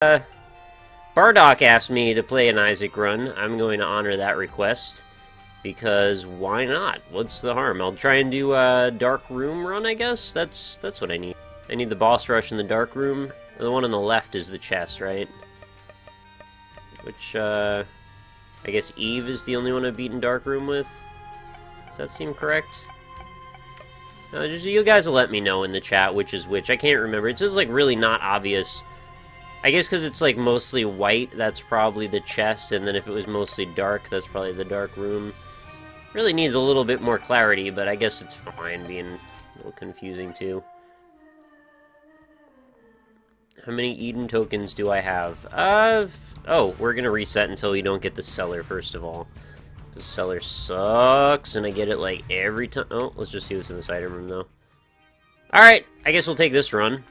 Uh, Bardock asked me to play an Isaac run. I'm going to honor that request. Because why not? What's the harm? I'll try and do a Dark Room run, I guess? That's that's what I need. I need the boss rush in the Dark Room. The one on the left is the chest, right? Which, uh... I guess Eve is the only one I've beaten Dark Room with? Does that seem correct? Uh, just, you guys will let me know in the chat which is which. I can't remember. It's just, like, really not obvious. I guess because it's, like, mostly white, that's probably the chest, and then if it was mostly dark, that's probably the dark room. Really needs a little bit more clarity, but I guess it's fine being a little confusing, too. How many Eden tokens do I have? Uh, oh, we're gonna reset until we don't get the cellar, first of all. The cellar sucks, and I get it, like, every time. Oh, let's just see what's in this item room, though. Alright, I guess we'll take this run.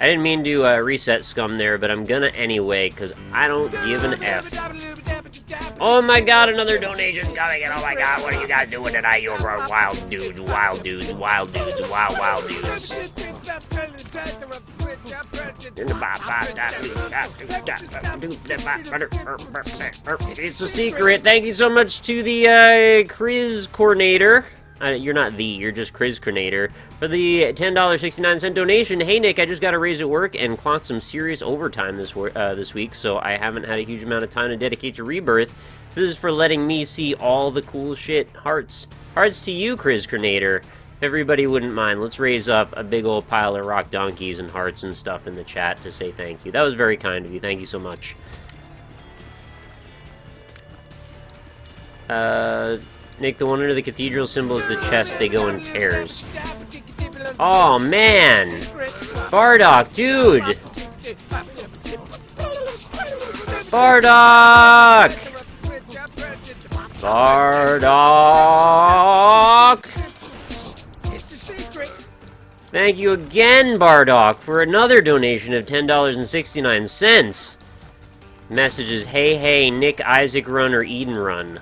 I didn't mean to uh, reset scum there, but I'm gonna anyway, because I don't give an F. Oh my god, another donation's coming in. Oh my god, what are you guys doing tonight? You're wild dudes, wild dudes, wild dudes, wild, wild dudes. It's a secret. Thank you so much to the uh, Chris Coordinator. Uh, you're not the, you're just Chris Coordinator. For the $10.69 donation. Hey Nick, I just got a raise at work and clocked some serious overtime this uh, this week, so I haven't had a huge amount of time to dedicate to Rebirth. So this is for letting me see all the cool shit. Hearts. Hearts to you, Chris Coordinator. If everybody wouldn't mind, let's raise up a big old pile of rock donkeys and hearts and stuff in the chat to say thank you. That was very kind of you. Thank you so much. Uh, Nick, the one under the cathedral symbol is the chest. They go in pairs. Oh, man! Bardock, dude! Bardock! Bardock! Thank you again, Bardock, for another donation of $10.69. Messages, hey, hey, Nick Isaac run or Eden run.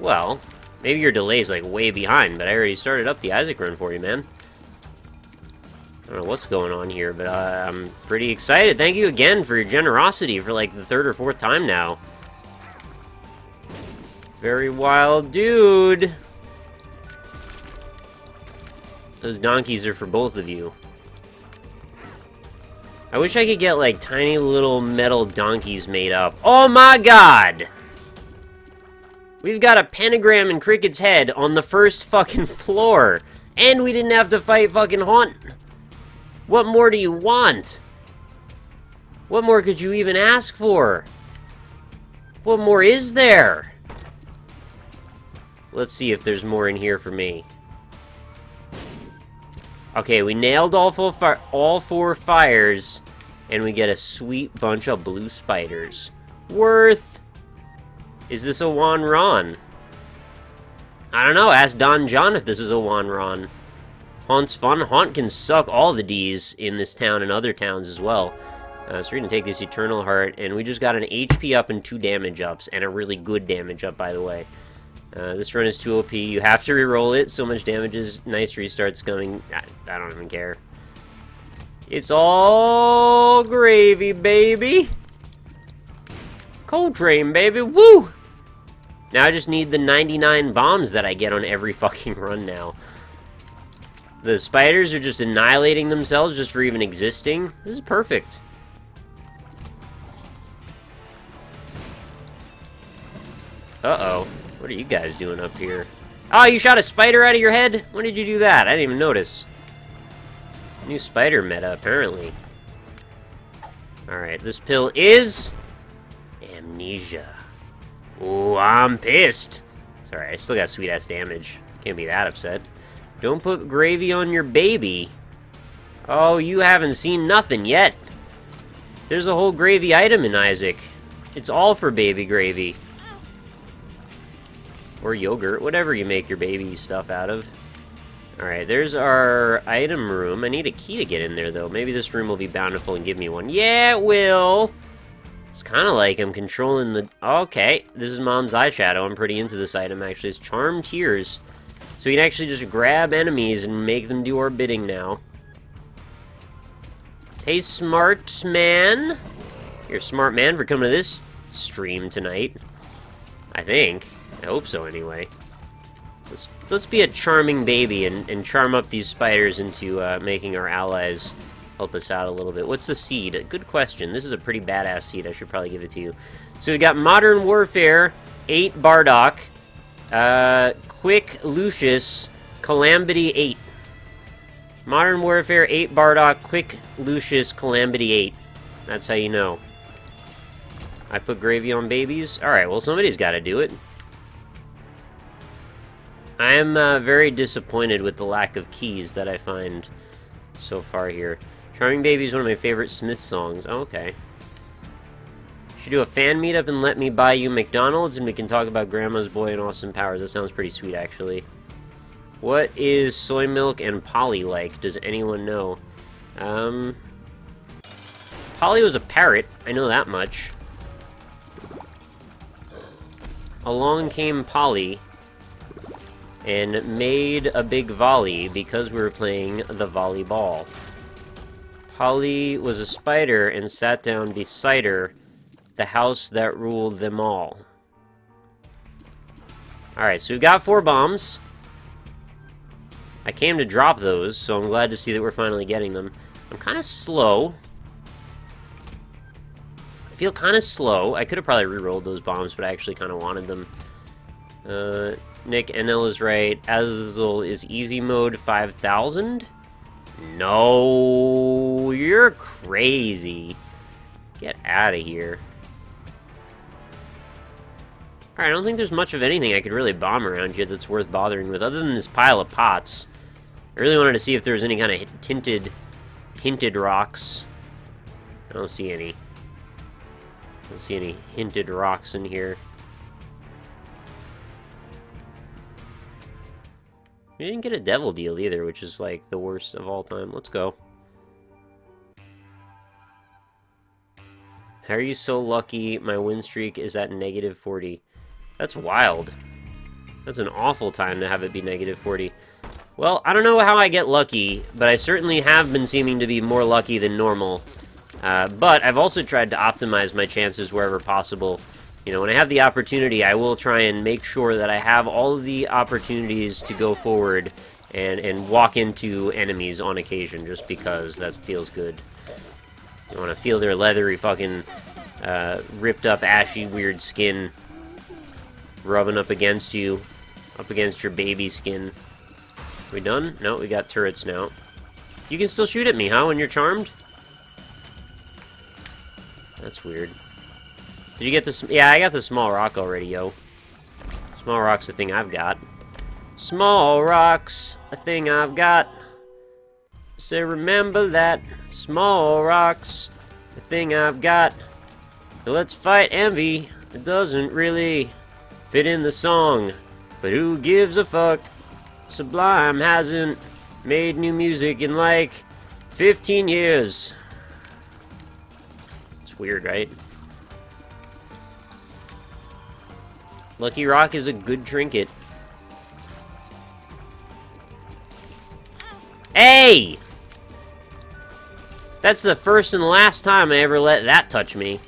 Well, maybe your delay's like way behind, but I already started up the Isaac run for you, man. I don't know what's going on here, but uh, I'm pretty excited. Thank you again for your generosity for like the third or fourth time now. Very wild dude. Those donkeys are for both of you. I wish I could get, like, tiny little metal donkeys made up. Oh my god! We've got a pentagram in Cricket's head on the first fucking floor. And we didn't have to fight fucking Haunt. What more do you want? What more could you even ask for? What more is there? Let's see if there's more in here for me. Okay, we nailed all four, all four fires, and we get a sweet bunch of blue spiders. Worth... Is this a Wan Ron? I don't know, ask Don John if this is a Wan Ron. Haunt's fun. Haunt can suck all the Ds in this town and other towns as well. Uh, so we're going to take this Eternal Heart, and we just got an HP up and two damage ups, and a really good damage up, by the way. Uh, this run is too OP. You have to re-roll it. So much damage is nice restarts coming. I, I don't even care. It's all gravy, baby. Cold Coltrane, baby. Woo! Now I just need the 99 bombs that I get on every fucking run now. The spiders are just annihilating themselves just for even existing. This is perfect. Uh-oh. What are you guys doing up here? Oh, you shot a spider out of your head? When did you do that? I didn't even notice. New spider meta, apparently. Alright, this pill is... Amnesia. Ooh, I'm pissed. Sorry, I still got sweet-ass damage. Can't be that upset. Don't put gravy on your baby. Oh, you haven't seen nothing yet. There's a whole gravy item in Isaac. It's all for baby gravy. Or yogurt, whatever you make your baby stuff out of. Alright, there's our item room. I need a key to get in there, though. Maybe this room will be bountiful and give me one. Yeah, it will! It's kind of like I'm controlling the... Okay, this is Mom's eyeshadow. I'm pretty into this item, actually. It's Charm Tears. So we can actually just grab enemies and make them do our bidding now. Hey, smart man. You're a smart man for coming to this stream tonight. I think. I hope so, anyway. Let's, let's be a charming baby and, and charm up these spiders into uh, making our allies help us out a little bit. What's the seed? Good question. This is a pretty badass seed. I should probably give it to you. So we've got Modern Warfare, 8 Bardock, uh, Quick Lucius, Calamity 8. Modern Warfare, 8 Bardock, Quick Lucius, Calamity 8. That's how you know. I put gravy on babies? Alright, well somebody's got to do it. I am uh, very disappointed with the lack of keys that I find so far here. Charming Baby is one of my favorite Smith songs. Oh, okay. Should do a fan meetup and let me buy you McDonald's and we can talk about Grandma's Boy and Austin Powers. That sounds pretty sweet, actually. What is soy milk and Polly like? Does anyone know? Um, Polly was a parrot. I know that much. Along came Polly and made a big volley because we were playing the volleyball. Polly was a spider and sat down beside her, the house that ruled them all. Alright, so we've got four bombs. I came to drop those, so I'm glad to see that we're finally getting them. I'm kind of slow. I feel kind of slow. I could have probably re-rolled those bombs, but I actually kind of wanted them. Uh, Nick NL is right. Azazel is easy mode 5000. No, you're crazy. Get out of here. Alright, I don't think there's much of anything I could really bomb around here that's worth bothering with, other than this pile of pots. I really wanted to see if there was any kind of tinted, hinted rocks. I don't see any. I don't see any hinted rocks in here. We didn't get a devil deal either, which is like the worst of all time. Let's go. How are you so lucky my win streak is at negative 40? That's wild. That's an awful time to have it be negative 40. Well, I don't know how I get lucky, but I certainly have been seeming to be more lucky than normal. Uh, but I've also tried to optimize my chances wherever possible. You know, when I have the opportunity, I will try and make sure that I have all of the opportunities to go forward and, and walk into enemies on occasion, just because that feels good. You want to feel their leathery fucking uh, ripped up, ashy, weird skin rubbing up against you, up against your baby skin. We done? No, we got turrets now. You can still shoot at me, huh, when you're charmed? That's weird. Did you get this? Yeah, I got the small rock already, yo. Small rock's the thing I've got. Small rock's a thing I've got. Say, remember that. Small rock's the thing I've got. Let's fight envy. It doesn't really fit in the song. But who gives a fuck? Sublime hasn't made new music in like 15 years. It's weird, right? Lucky Rock is a good trinket. Hey! That's the first and last time I ever let that touch me.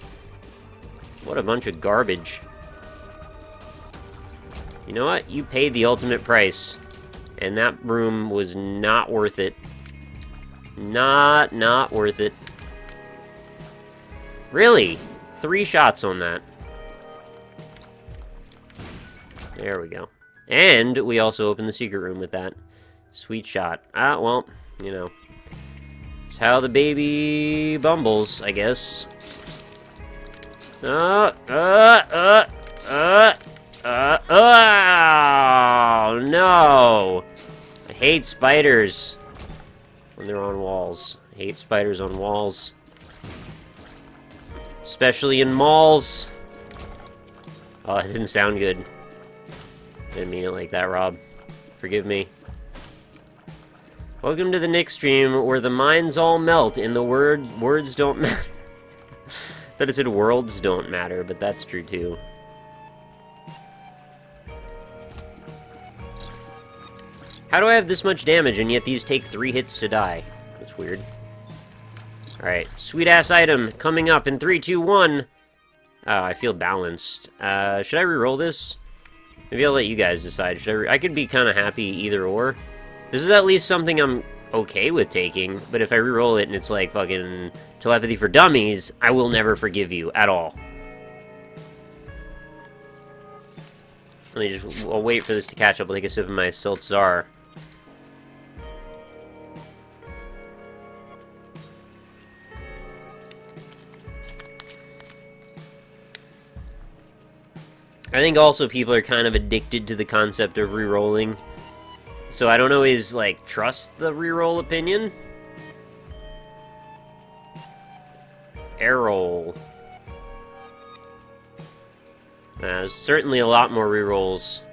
What a bunch of garbage. You know what? You paid the ultimate price. And that room was not worth it. Not, not worth it. Really? Three shots on that. There we go. And we also opened the secret room with that. Sweet shot. Ah, well, you know. It's how the baby bumbles, I guess. Uh, uh, uh, uh, uh, oh, no! I hate spiders when they're on walls. I hate spiders on walls. Especially in malls. Oh, that didn't sound good. Didn't mean it like that, Rob. Forgive me. Welcome to the Nick stream, where the minds all melt and the word words don't matter. that it said worlds don't matter, but that's true too. How do I have this much damage and yet these take three hits to die? That's weird. Alright, sweet-ass item coming up in 3, 2, 1. Oh, I feel balanced. Uh, should I re-roll this? Maybe I'll let you guys decide. Should I, I could be kind of happy either or. This is at least something I'm okay with taking, but if I re-roll it and it's like fucking telepathy for dummies, I will never forgive you at all. Let me just, I'll wait for this to catch up. I'll take a sip of my Silt Seltzer. I think also people are kind of addicted to the concept of re-rolling. So I don't always, like, trust the re-roll opinion. Errol. Uh, there's certainly a lot more re-rolls.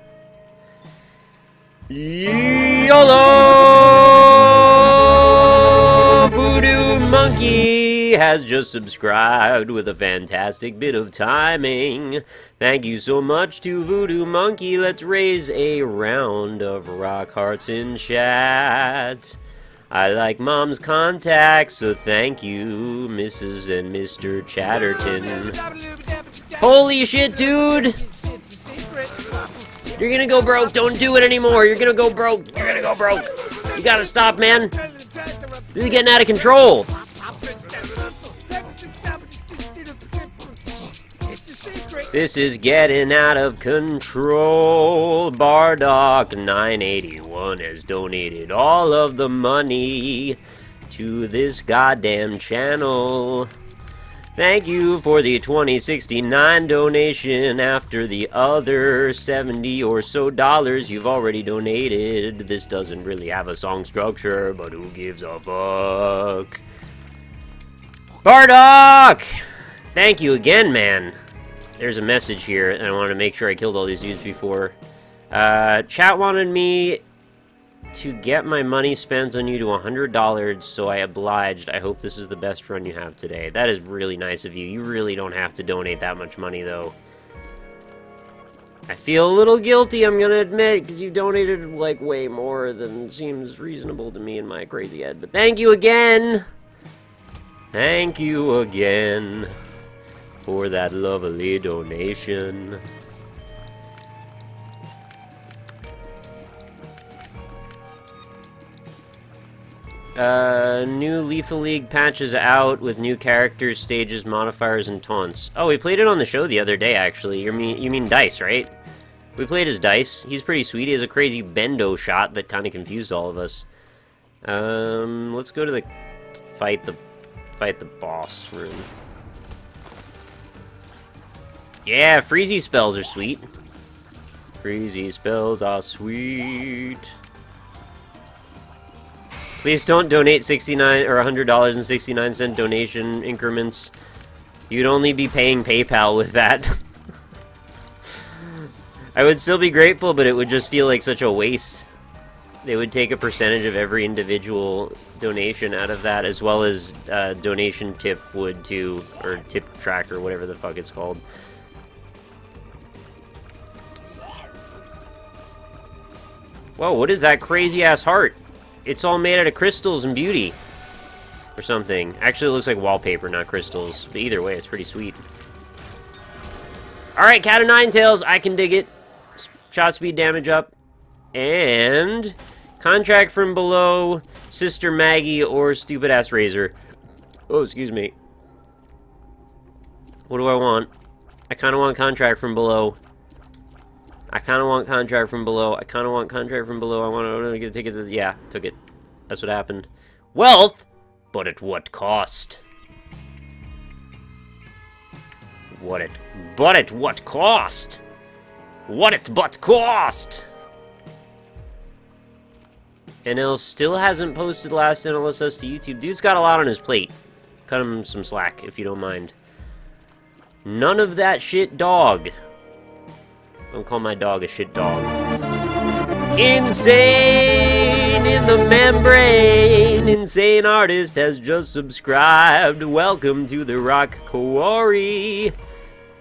YOLO! Voodoo Monkey! Has just subscribed with a fantastic bit of timing. Thank you so much to Voodoo Monkey. Let's raise a round of rock hearts in chat. I like Mom's contacts, so thank you, Mrs. and Mr. Chatterton. Holy shit, dude! You're gonna go broke. Don't do it anymore. You're gonna go broke. You're gonna go broke. You gotta stop, man. This is getting out of control. This is getting out of control. Bardock981 has donated all of the money to this goddamn channel. Thank you for the 2069 donation after the other 70 or so dollars you've already donated. This doesn't really have a song structure, but who gives a fuck? Bardock! Thank you again, man there's a message here, and I want to make sure I killed all these dudes before. Uh, chat wanted me to get my money spends on you to $100, so I obliged. I hope this is the best run you have today. That is really nice of you. You really don't have to donate that much money, though. I feel a little guilty, I'm gonna admit, because you donated, like, way more than seems reasonable to me in my crazy head. But thank you again! Thank you again for that lovely donation. Uh, new Lethal League patches out with new characters, stages, modifiers, and taunts. Oh, we played it on the show the other day, actually. You mean you mean Dice, right? We played as Dice. He's pretty sweet. He has a crazy bendo shot that kind of confused all of us. Um, let's go to the fight the fight the boss room. Yeah, freezy spells are sweet. Freezy spells are sweet. Please don't donate 69 or $100 and 69 cent donation increments. You'd only be paying PayPal with that. I would still be grateful, but it would just feel like such a waste. They would take a percentage of every individual donation out of that, as well as uh, donation tip would too, or tip track, or whatever the fuck it's called. Whoa, what is that crazy-ass heart? It's all made out of crystals and beauty. Or something. Actually, it looks like wallpaper, not crystals. But either way, it's pretty sweet. Alright, Cat of Nine Tails. I can dig it. Shot speed damage up. And... Contract from below, Sister Maggie, or Stupid-ass Razor. Oh, excuse me. What do I want? I kind of want contract from below. I kind of want contract from below. I kind of want contract from below. I want to get a ticket to... Yeah, took it. That's what happened. Wealth, but at what cost? What it... But at what cost? What it but cost? NL still hasn't posted last NLSS to YouTube. Dude's got a lot on his plate. Cut him some slack, if you don't mind. None of that shit, dog. Don't call my dog a shit dog. Insane in the membrane. Insane artist has just subscribed. Welcome to the Rock Quarry.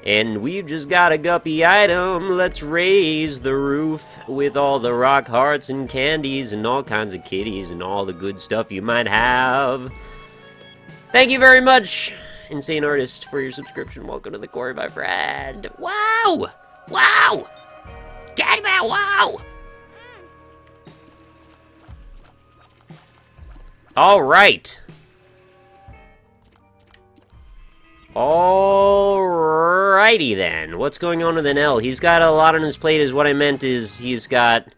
And we've just got a guppy item. Let's raise the roof with all the rock hearts and candies and all kinds of kitties and all the good stuff you might have. Thank you very much, Insane Artist, for your subscription. Welcome to the quarry, my friend. Wow! Wow! Daddy man, wow! All right. Alrighty then. What's going on with NL? He's got a lot on his plate is what I meant is he's got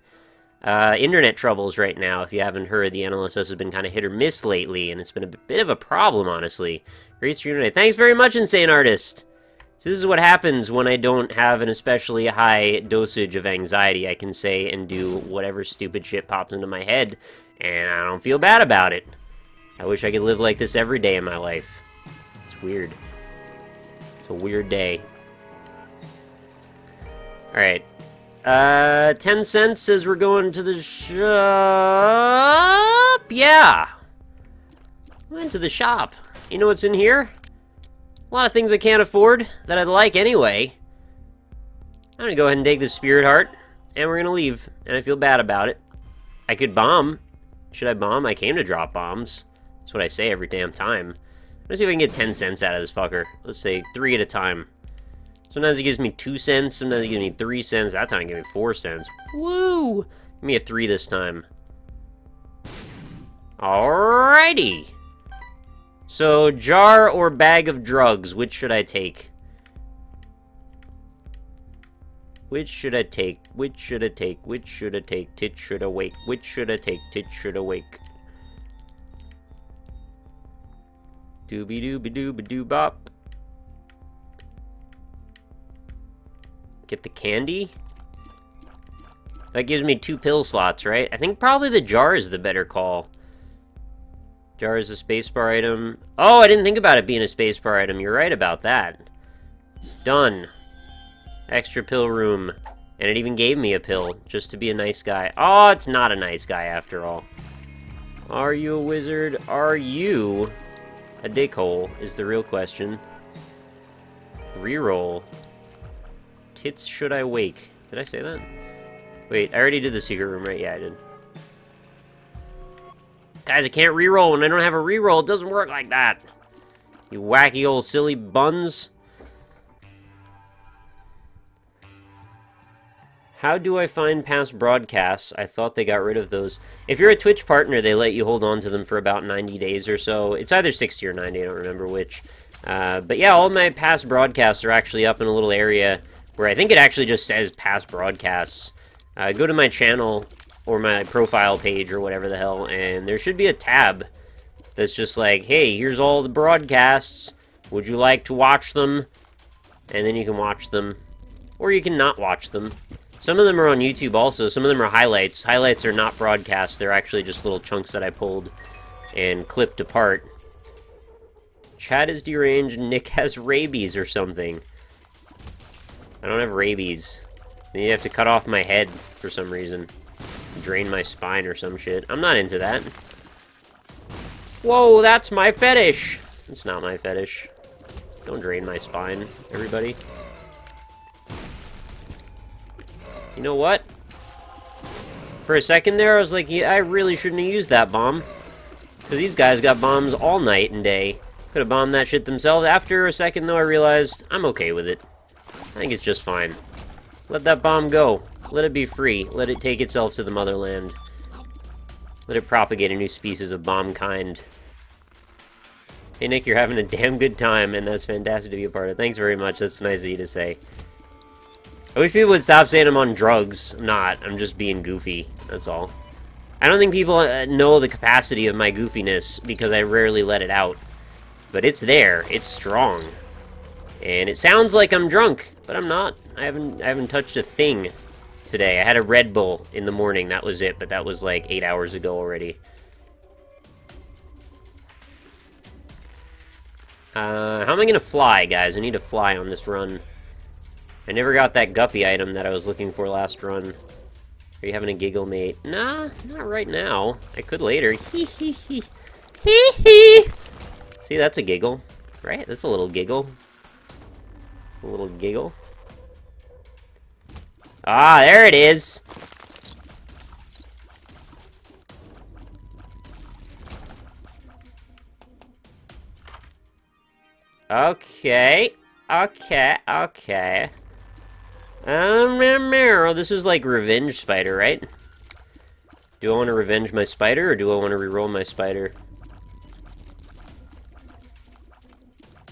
uh, internet troubles right now. If you haven't heard, the NLSS has been kind of hit or miss lately, and it's been a bit of a problem, honestly. Great stream tonight. Thanks very much, Insane Artist. So this is what happens when I don't have an especially high dosage of anxiety. I can say and do whatever stupid shit pops into my head, and I don't feel bad about it. I wish I could live like this every day in my life. It's weird. It's a weird day. Alright. Uh, 10 cents says we're going to the shop. Yeah. Went to the shop. You know what's in here? A lot of things I can't afford that I'd like anyway. I'm gonna go ahead and take the Spirit Heart, and we're gonna leave, and I feel bad about it. I could bomb. Should I bomb? I came to drop bombs. That's what I say every damn time. Let's see if I can get 10 cents out of this fucker. Let's say three at a time. Sometimes he gives me two cents, sometimes he gives me three cents. That time he gave me four cents. Woo! Give me a three this time. Alrighty! So, jar or bag of drugs, which should I take? Which should I take? Which should I take? Which should I take? Tit should awake. Which should I take? Tit should awake. Dooby dooby dooby doo bop. Get the candy? That gives me two pill slots, right? I think probably the jar is the better call. Jar is a spacebar item. Oh, I didn't think about it being a spacebar item. You're right about that. Done. Extra pill room. And it even gave me a pill, just to be a nice guy. Oh, it's not a nice guy after all. Are you a wizard? Are you a dickhole, is the real question. Reroll. Tits should I wake? Did I say that? Wait, I already did the secret room, right? Yeah, I did. Guys, I can't reroll when I don't have a reroll. It doesn't work like that. You wacky old silly buns. How do I find past broadcasts? I thought they got rid of those. If you're a Twitch partner, they let you hold on to them for about 90 days or so. It's either 60 or 90, I don't remember which. Uh, but yeah, all my past broadcasts are actually up in a little area where I think it actually just says past broadcasts. Uh, go to my channel or my profile page or whatever the hell, and there should be a tab that's just like, hey, here's all the broadcasts. Would you like to watch them? And then you can watch them. Or you can not watch them. Some of them are on YouTube also. Some of them are highlights. Highlights are not broadcasts. They're actually just little chunks that I pulled and clipped apart. Chad is deranged. Nick has rabies or something. I don't have rabies. Then you have to cut off my head for some reason drain my spine or some shit. I'm not into that. Whoa, that's my fetish! It's not my fetish. Don't drain my spine, everybody. You know what? For a second there, I was like, yeah, I really shouldn't have used that bomb. Because these guys got bombs all night and day. Could have bombed that shit themselves. After a second, though, I realized I'm okay with it. I think it's just fine. Let that bomb go. Let it be free. Let it take itself to the motherland. Let it propagate a new species of bomb kind. Hey Nick, you're having a damn good time, and that's fantastic to be a part of. Thanks very much. That's nice of you to say. I wish people would stop saying I'm on drugs. I'm not. I'm just being goofy. That's all. I don't think people uh, know the capacity of my goofiness because I rarely let it out. But it's there. It's strong. And it sounds like I'm drunk, but I'm not. I haven't I haven't touched a thing today. I had a Red Bull in the morning, that was it, but that was like eight hours ago already. Uh, how am I gonna fly, guys? I need to fly on this run. I never got that guppy item that I was looking for last run. Are you having a giggle, mate? Nah, not right now. I could later. Hee hee hee. Hee hee! See, that's a giggle, right? That's a little giggle. A little giggle. Ah, there it is. Okay. Okay, okay. Um, this is like Revenge Spider, right? Do I want to revenge my spider, or do I want to reroll my spider?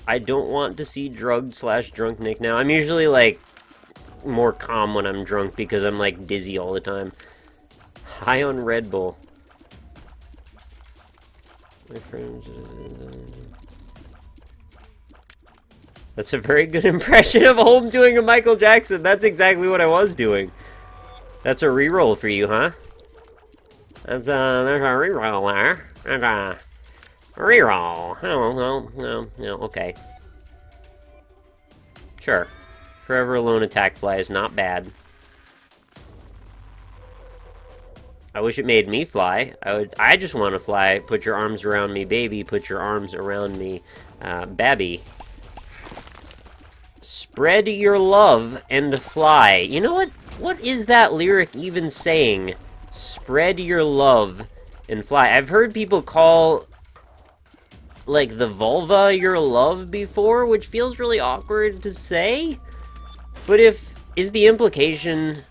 I don't want to see drugged slash drunk Nick now. I'm usually, like, more calm when I'm drunk because I'm, like, dizzy all the time. High on Red Bull. My friends... Uh, that's a very good impression of home doing a Michael Jackson. That's exactly what I was doing. That's a reroll for you, huh? There's a, uh, there's a reroll there. There's a reroll. Oh, well, no, no, okay. Sure. Forever Alone attack fly is not bad. I wish it made me fly. I would. I just want to fly. Put your arms around me, baby. Put your arms around me, uh, babby. Spread your love and fly. You know what? What is that lyric even saying? Spread your love and fly. I've heard people call like the vulva your love before, which feels really awkward to say. But if is the implication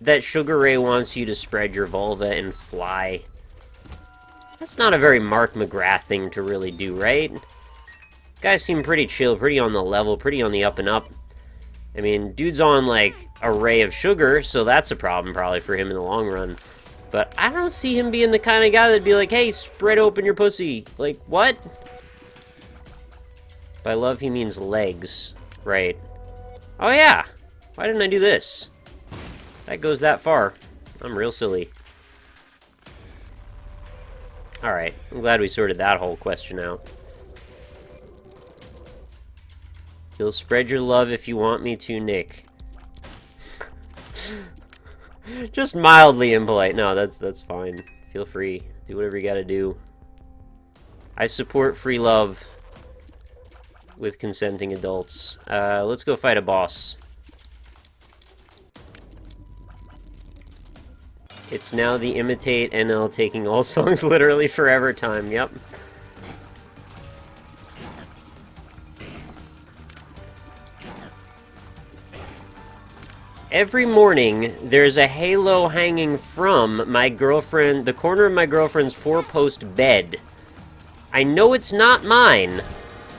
that Sugar Ray wants you to spread your vulva and fly? That's not a very Mark McGrath thing to really do, right? Guys seem pretty chill, pretty on the level, pretty on the up and up. I mean, dude's on, like, a ray of sugar, so that's a problem probably for him in the long run. But I don't see him being the kind of guy that'd be like, hey, spread open your pussy. Like, what? By love, he means legs. Right. Oh, yeah. Why didn't I do this? That goes that far. I'm real silly. Alright, I'm glad we sorted that whole question out. You'll spread your love if you want me to, Nick. Just mildly impolite. No, that's that's fine. Feel free. Do whatever you gotta do. I support free love with consenting adults. Uh, let's go fight a boss. It's now the imitate NL taking all songs literally forever time. Yep. Every morning, there's a halo hanging from my girlfriend, the corner of my girlfriend's four-post bed. I know it's not mine,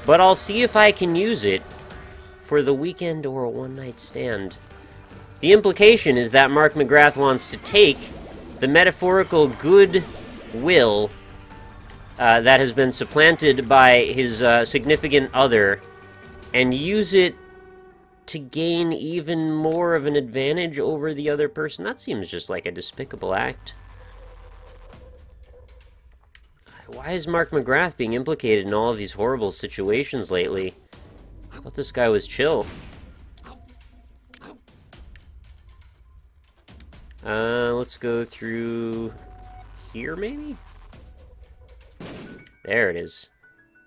but I'll see if I can use it for the weekend or a one-night stand. The implication is that Mark McGrath wants to take the metaphorical good will uh, that has been supplanted by his uh, significant other and use it to gain even more of an advantage over the other person. That seems just like a despicable act. Why is Mark McGrath being implicated in all of these horrible situations lately? I thought this guy was chill. Uh, let's go through here, maybe? There it is.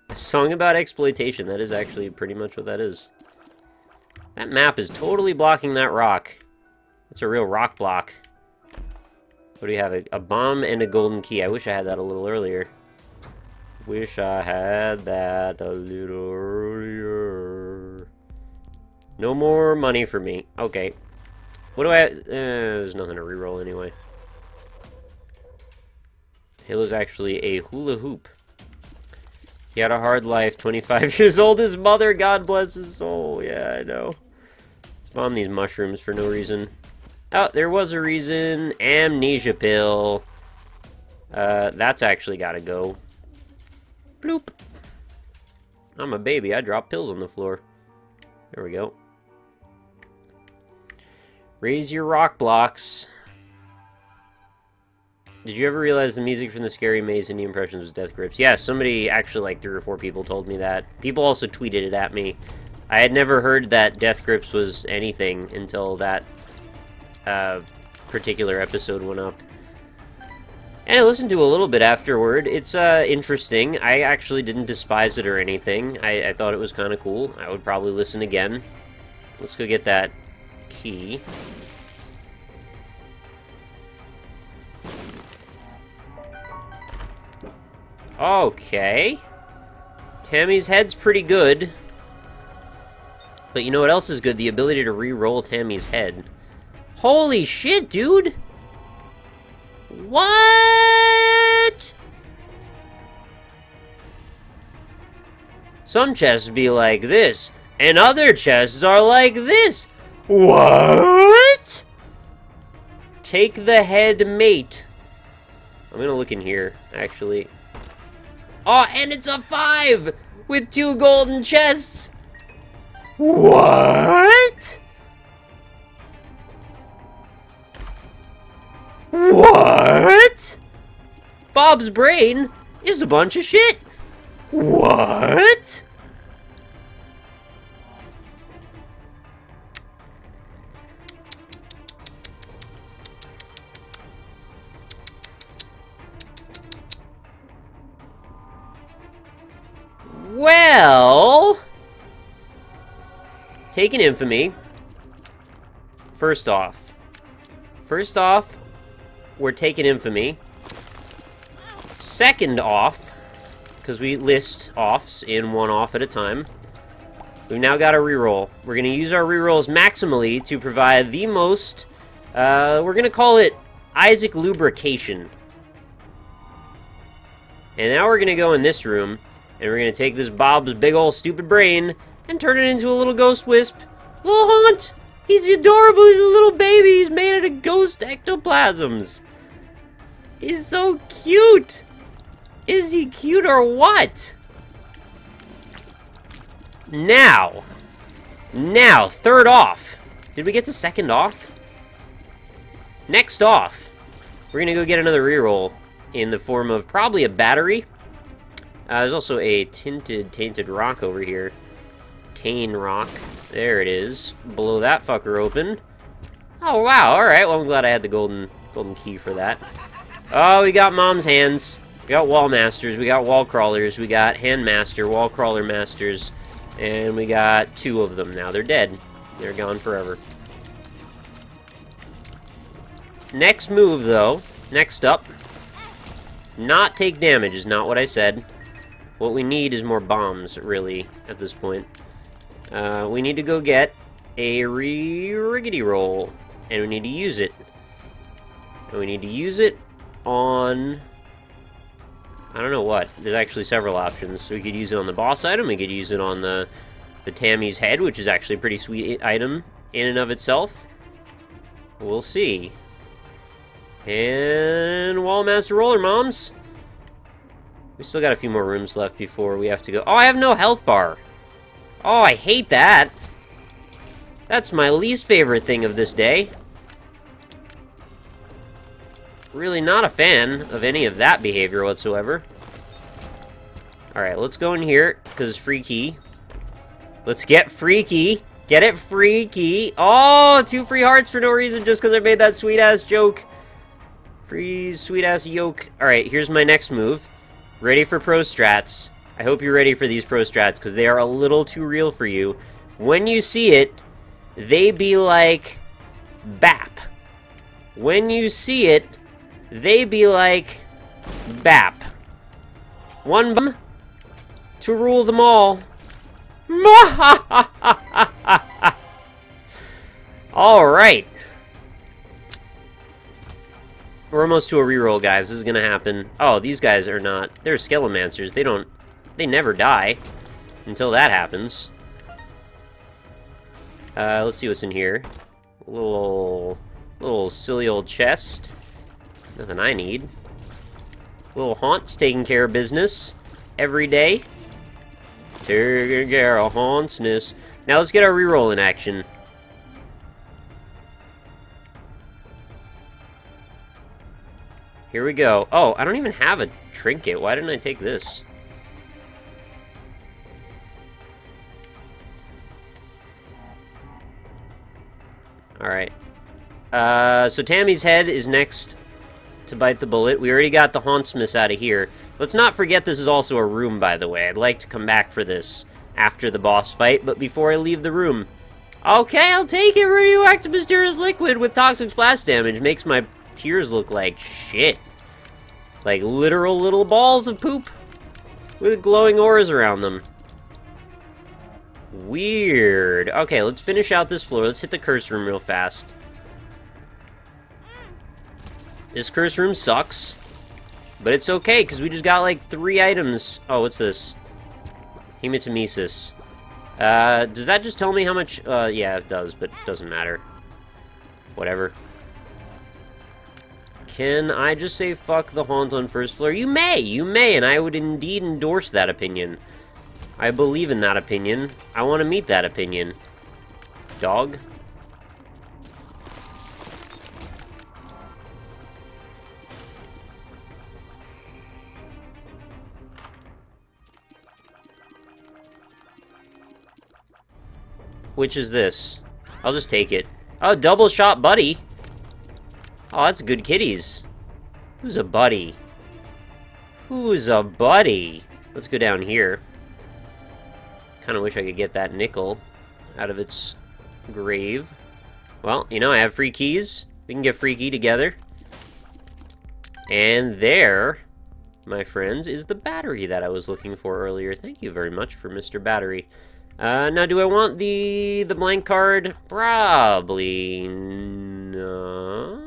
A song about exploitation. That is actually pretty much what that is. That map is totally blocking that rock. It's a real rock block. What do we have? A, a, bomb and a golden key. I wish I had that a little earlier. Wish I had that a little earlier. No more money for me. Okay. What do I... Eh, there's nothing to reroll anyway. Halo's actually a hula hoop. He had a hard life, 25 years old, his mother, God bless his soul. Yeah, I know. Let's bomb these mushrooms for no reason. Oh, there was a reason. Amnesia pill. Uh, that's actually gotta go. Bloop. I'm a baby, I drop pills on the floor. There we go. Raise your rock blocks. Did you ever realize the music from the Scary Maze and the impressions was Death Grips? Yes, yeah, somebody, actually like three or four people told me that. People also tweeted it at me. I had never heard that Death Grips was anything until that uh, particular episode went up. And I listened to a little bit afterward. It's uh, interesting. I actually didn't despise it or anything. I, I thought it was kind of cool. I would probably listen again. Let's go get that key. Okay. Tammy's head's pretty good. But you know what else is good? The ability to re-roll Tammy's head. Holy shit, dude! What? Some chests be like this, and other chests are like this. What? Take the head mate. I'm gonna look in here, actually. Oh, and it's a five with two golden chests. What? What? Bob's brain is a bunch of shit. What? Well... Taking infamy. First off. First off, we're taking infamy. Second off, because we list offs in one off at a time, we've now got a reroll. We're going to use our rerolls maximally to provide the most, uh, we're going to call it Isaac Lubrication. And now we're going to go in this room, and we're going to take this Bob's big old stupid brain and turn it into a little ghost wisp. Little haunt! He's adorable, he's a little baby, he's made out of ghost ectoplasms. He's so cute! Is he cute or what? Now. Now, third off. Did we get to second off? Next off. We're gonna go get another reroll in the form of probably a battery. Uh, there's also a tinted, tainted rock over here. Tane rock. There it is. Blow that fucker open. Oh, wow. Alright, well, I'm glad I had the golden golden key for that. Oh, we got Mom's hands. We got Wall Masters. We got Wall Crawlers. We got Hand Master, Wall Crawler Masters. And we got two of them now. They're dead. They're gone forever. Next move, though. Next up. Not take damage is not what I said. What we need is more bombs, really, at this point. Uh, we need to go get a re-riggedy roll, and we need to use it. And we need to use it on... I don't know what. There's actually several options. So we could use it on the boss item, we could use it on the, the Tammy's head, which is actually a pretty sweet item in and of itself. We'll see. And Wallmaster Roller Moms. We still got a few more rooms left before we have to go. Oh, I have no health bar. Oh, I hate that. That's my least favorite thing of this day. Really not a fan of any of that behavior whatsoever. Alright, let's go in here, because free key. Let's get freaky. Get it freaky. Oh, two free hearts for no reason just because I made that sweet-ass joke. Free sweet-ass yoke. Alright, here's my next move. Ready for pro strats. I hope you're ready for these pro strats, because they are a little too real for you. When you see it, they be like... BAP. When you see it, they be like... BAP. One bum to rule them all. Alright. We're almost to a reroll, guys. This is gonna happen. Oh, these guys are not... They're Skelemancers. They don't... They never die. Until that happens. Uh, let's see what's in here. A little... Little silly old chest. Nothing I need. Little haunts taking care of business. Every day. Taking care of hauntsness. Now let's get our reroll in action. Here we go. Oh, I don't even have a trinket. Why didn't I take this? Alright. Uh, so Tammy's head is next to bite the bullet. We already got the Hauntsmith out of here. Let's not forget this is also a room, by the way. I'd like to come back for this after the boss fight, but before I leave the room... Okay, I'll take it! Radioactive mysterious liquid with toxic splash damage makes my tears look like shit. Like literal little balls of poop. with glowing auras around them. Weird. Okay, let's finish out this floor. Let's hit the curse room real fast. This curse room sucks. But it's okay, because we just got like three items. Oh, what's this? Hematemesis. Uh, does that just tell me how much? Uh, yeah, it does, but it doesn't matter. Whatever. Can I just say fuck the haunt on first floor? You may, you may, and I would indeed endorse that opinion. I believe in that opinion. I want to meet that opinion. Dog? Which is this? I'll just take it. Oh, double shot buddy. Oh, that's good kitties. Who's a buddy? Who's a buddy? Let's go down here. Kind of wish I could get that nickel out of its grave. Well, you know, I have free keys. We can get free key together. And there, my friends, is the battery that I was looking for earlier. Thank you very much for Mr. Battery. Uh, now, do I want the the blank card? Probably no.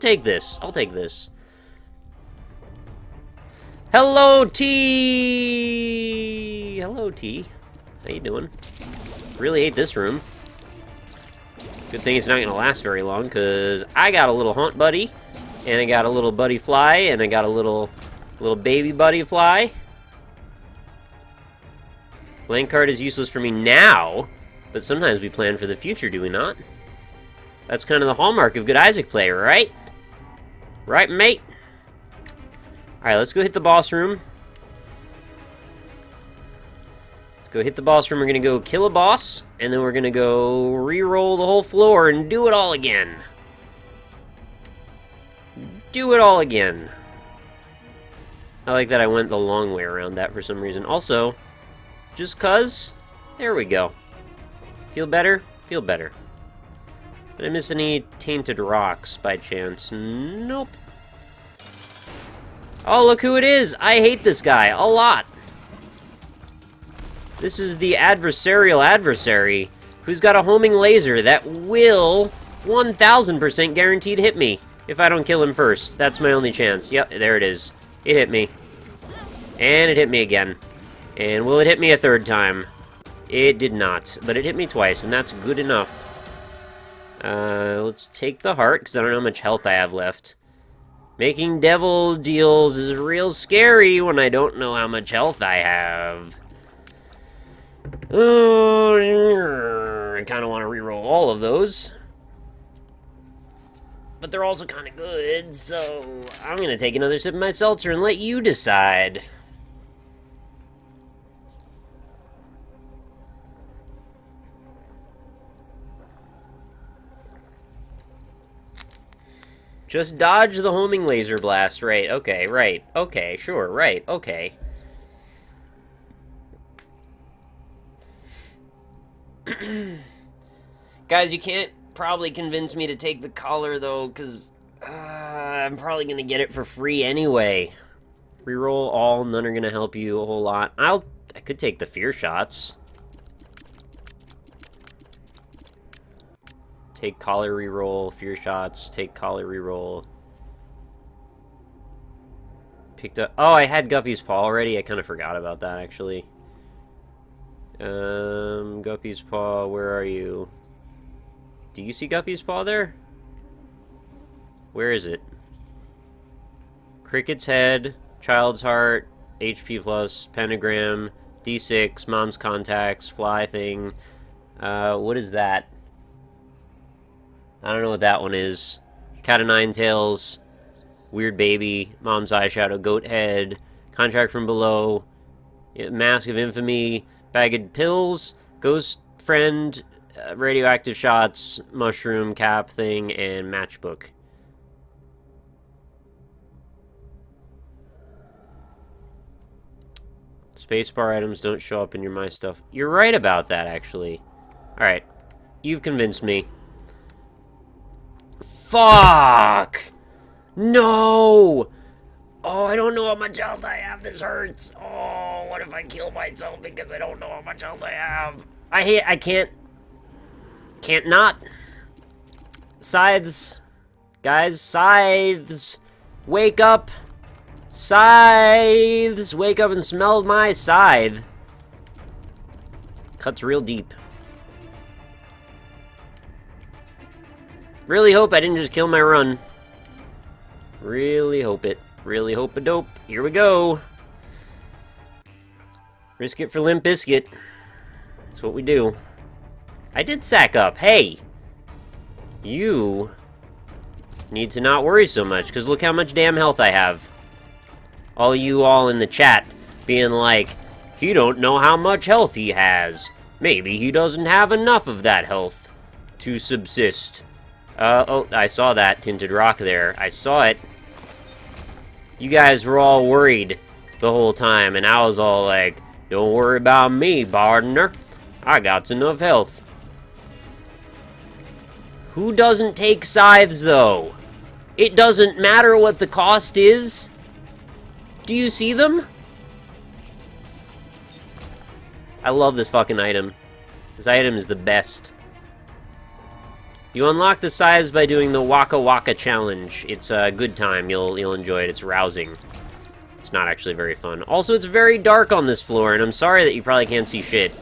Take this. I'll take this. Hello, T. Hello, T. How you doing? Really hate this room. Good thing it's not going to last very long, because I got a little haunt buddy, and I got a little buddy fly, and I got a little little baby buddy fly. Blank card is useless for me now, but sometimes we plan for the future, do we not? That's kind of the hallmark of good Isaac play, right? Right, mate? Alright, let's go hit the boss room. Let's go hit the boss room. We're going to go kill a boss, and then we're going to go re-roll the whole floor and do it all again. Do it all again. I like that I went the long way around that for some reason. Also, just cuz? There we go. Feel better? Feel better. Did I miss any tinted rocks by chance? Nope. Oh, look who it is! I hate this guy a lot. This is the adversarial adversary who's got a homing laser that will 1000% guaranteed hit me if I don't kill him first. That's my only chance. Yep, there it is. It hit me. And it hit me again. And will it hit me a third time? It did not, but it hit me twice, and that's good enough. Uh, let's take the heart, because I don't know how much health I have left. Making devil deals is real scary when I don't know how much health I have. Oh, I kind of want to reroll all of those. But they're also kind of good, so I'm going to take another sip of my seltzer and let you decide. Just dodge the homing laser blast, right, okay, right, okay, sure, right, okay. Guys, you can't probably convince me to take the collar, though, because uh, I'm probably going to get it for free anyway. Reroll all, none are going to help you a whole lot. I'll, I could take the fear shots. Take collar reroll, fear shots, take collar reroll. Picked up... Oh, I had Guppy's Paw already. I kind of forgot about that, actually. Um, Guppy's Paw, where are you? Do you see Guppy's Paw there? Where is it? Cricket's Head, Child's Heart, HP Plus, Pentagram, D6, Mom's Contacts, Fly Thing. Uh, what is that? I don't know what that one is. Cat of Nine Tails, Weird Baby, Mom's Eyeshadow, Goat Head, Contract from Below, Mask of Infamy, Bagged Pills, Ghost Friend, uh, Radioactive Shots, Mushroom Cap Thing, and Matchbook. Spacebar items don't show up in your My Stuff. You're right about that, actually. Alright. You've convinced me. Fuck! No! Oh, I don't know how much health I have. This hurts. Oh, what if I kill myself because I don't know how much health I have? I hate. I can't. Can't not. Scythes. Guys, scythes. Wake up. Scythes. Wake up and smell my scythe. Cuts real deep. Really hope I didn't just kill my run. Really hope it. Really hope a dope. Here we go. Risk it for Limp Bizkit. That's what we do. I did sack up. Hey! You need to not worry so much, because look how much damn health I have. All you all in the chat being like, he don't know how much health he has. Maybe he doesn't have enough of that health to subsist. Uh, oh, I saw that tinted rock there. I saw it. You guys were all worried the whole time, and I was all like, don't worry about me, partner. I got enough health. Who doesn't take scythes, though? It doesn't matter what the cost is. Do you see them? I love this fucking item. This item is the best. You unlock the scythes by doing the Waka Waka challenge. It's a good time. You'll you'll enjoy it. It's rousing. It's not actually very fun. Also, it's very dark on this floor, and I'm sorry that you probably can't see shit.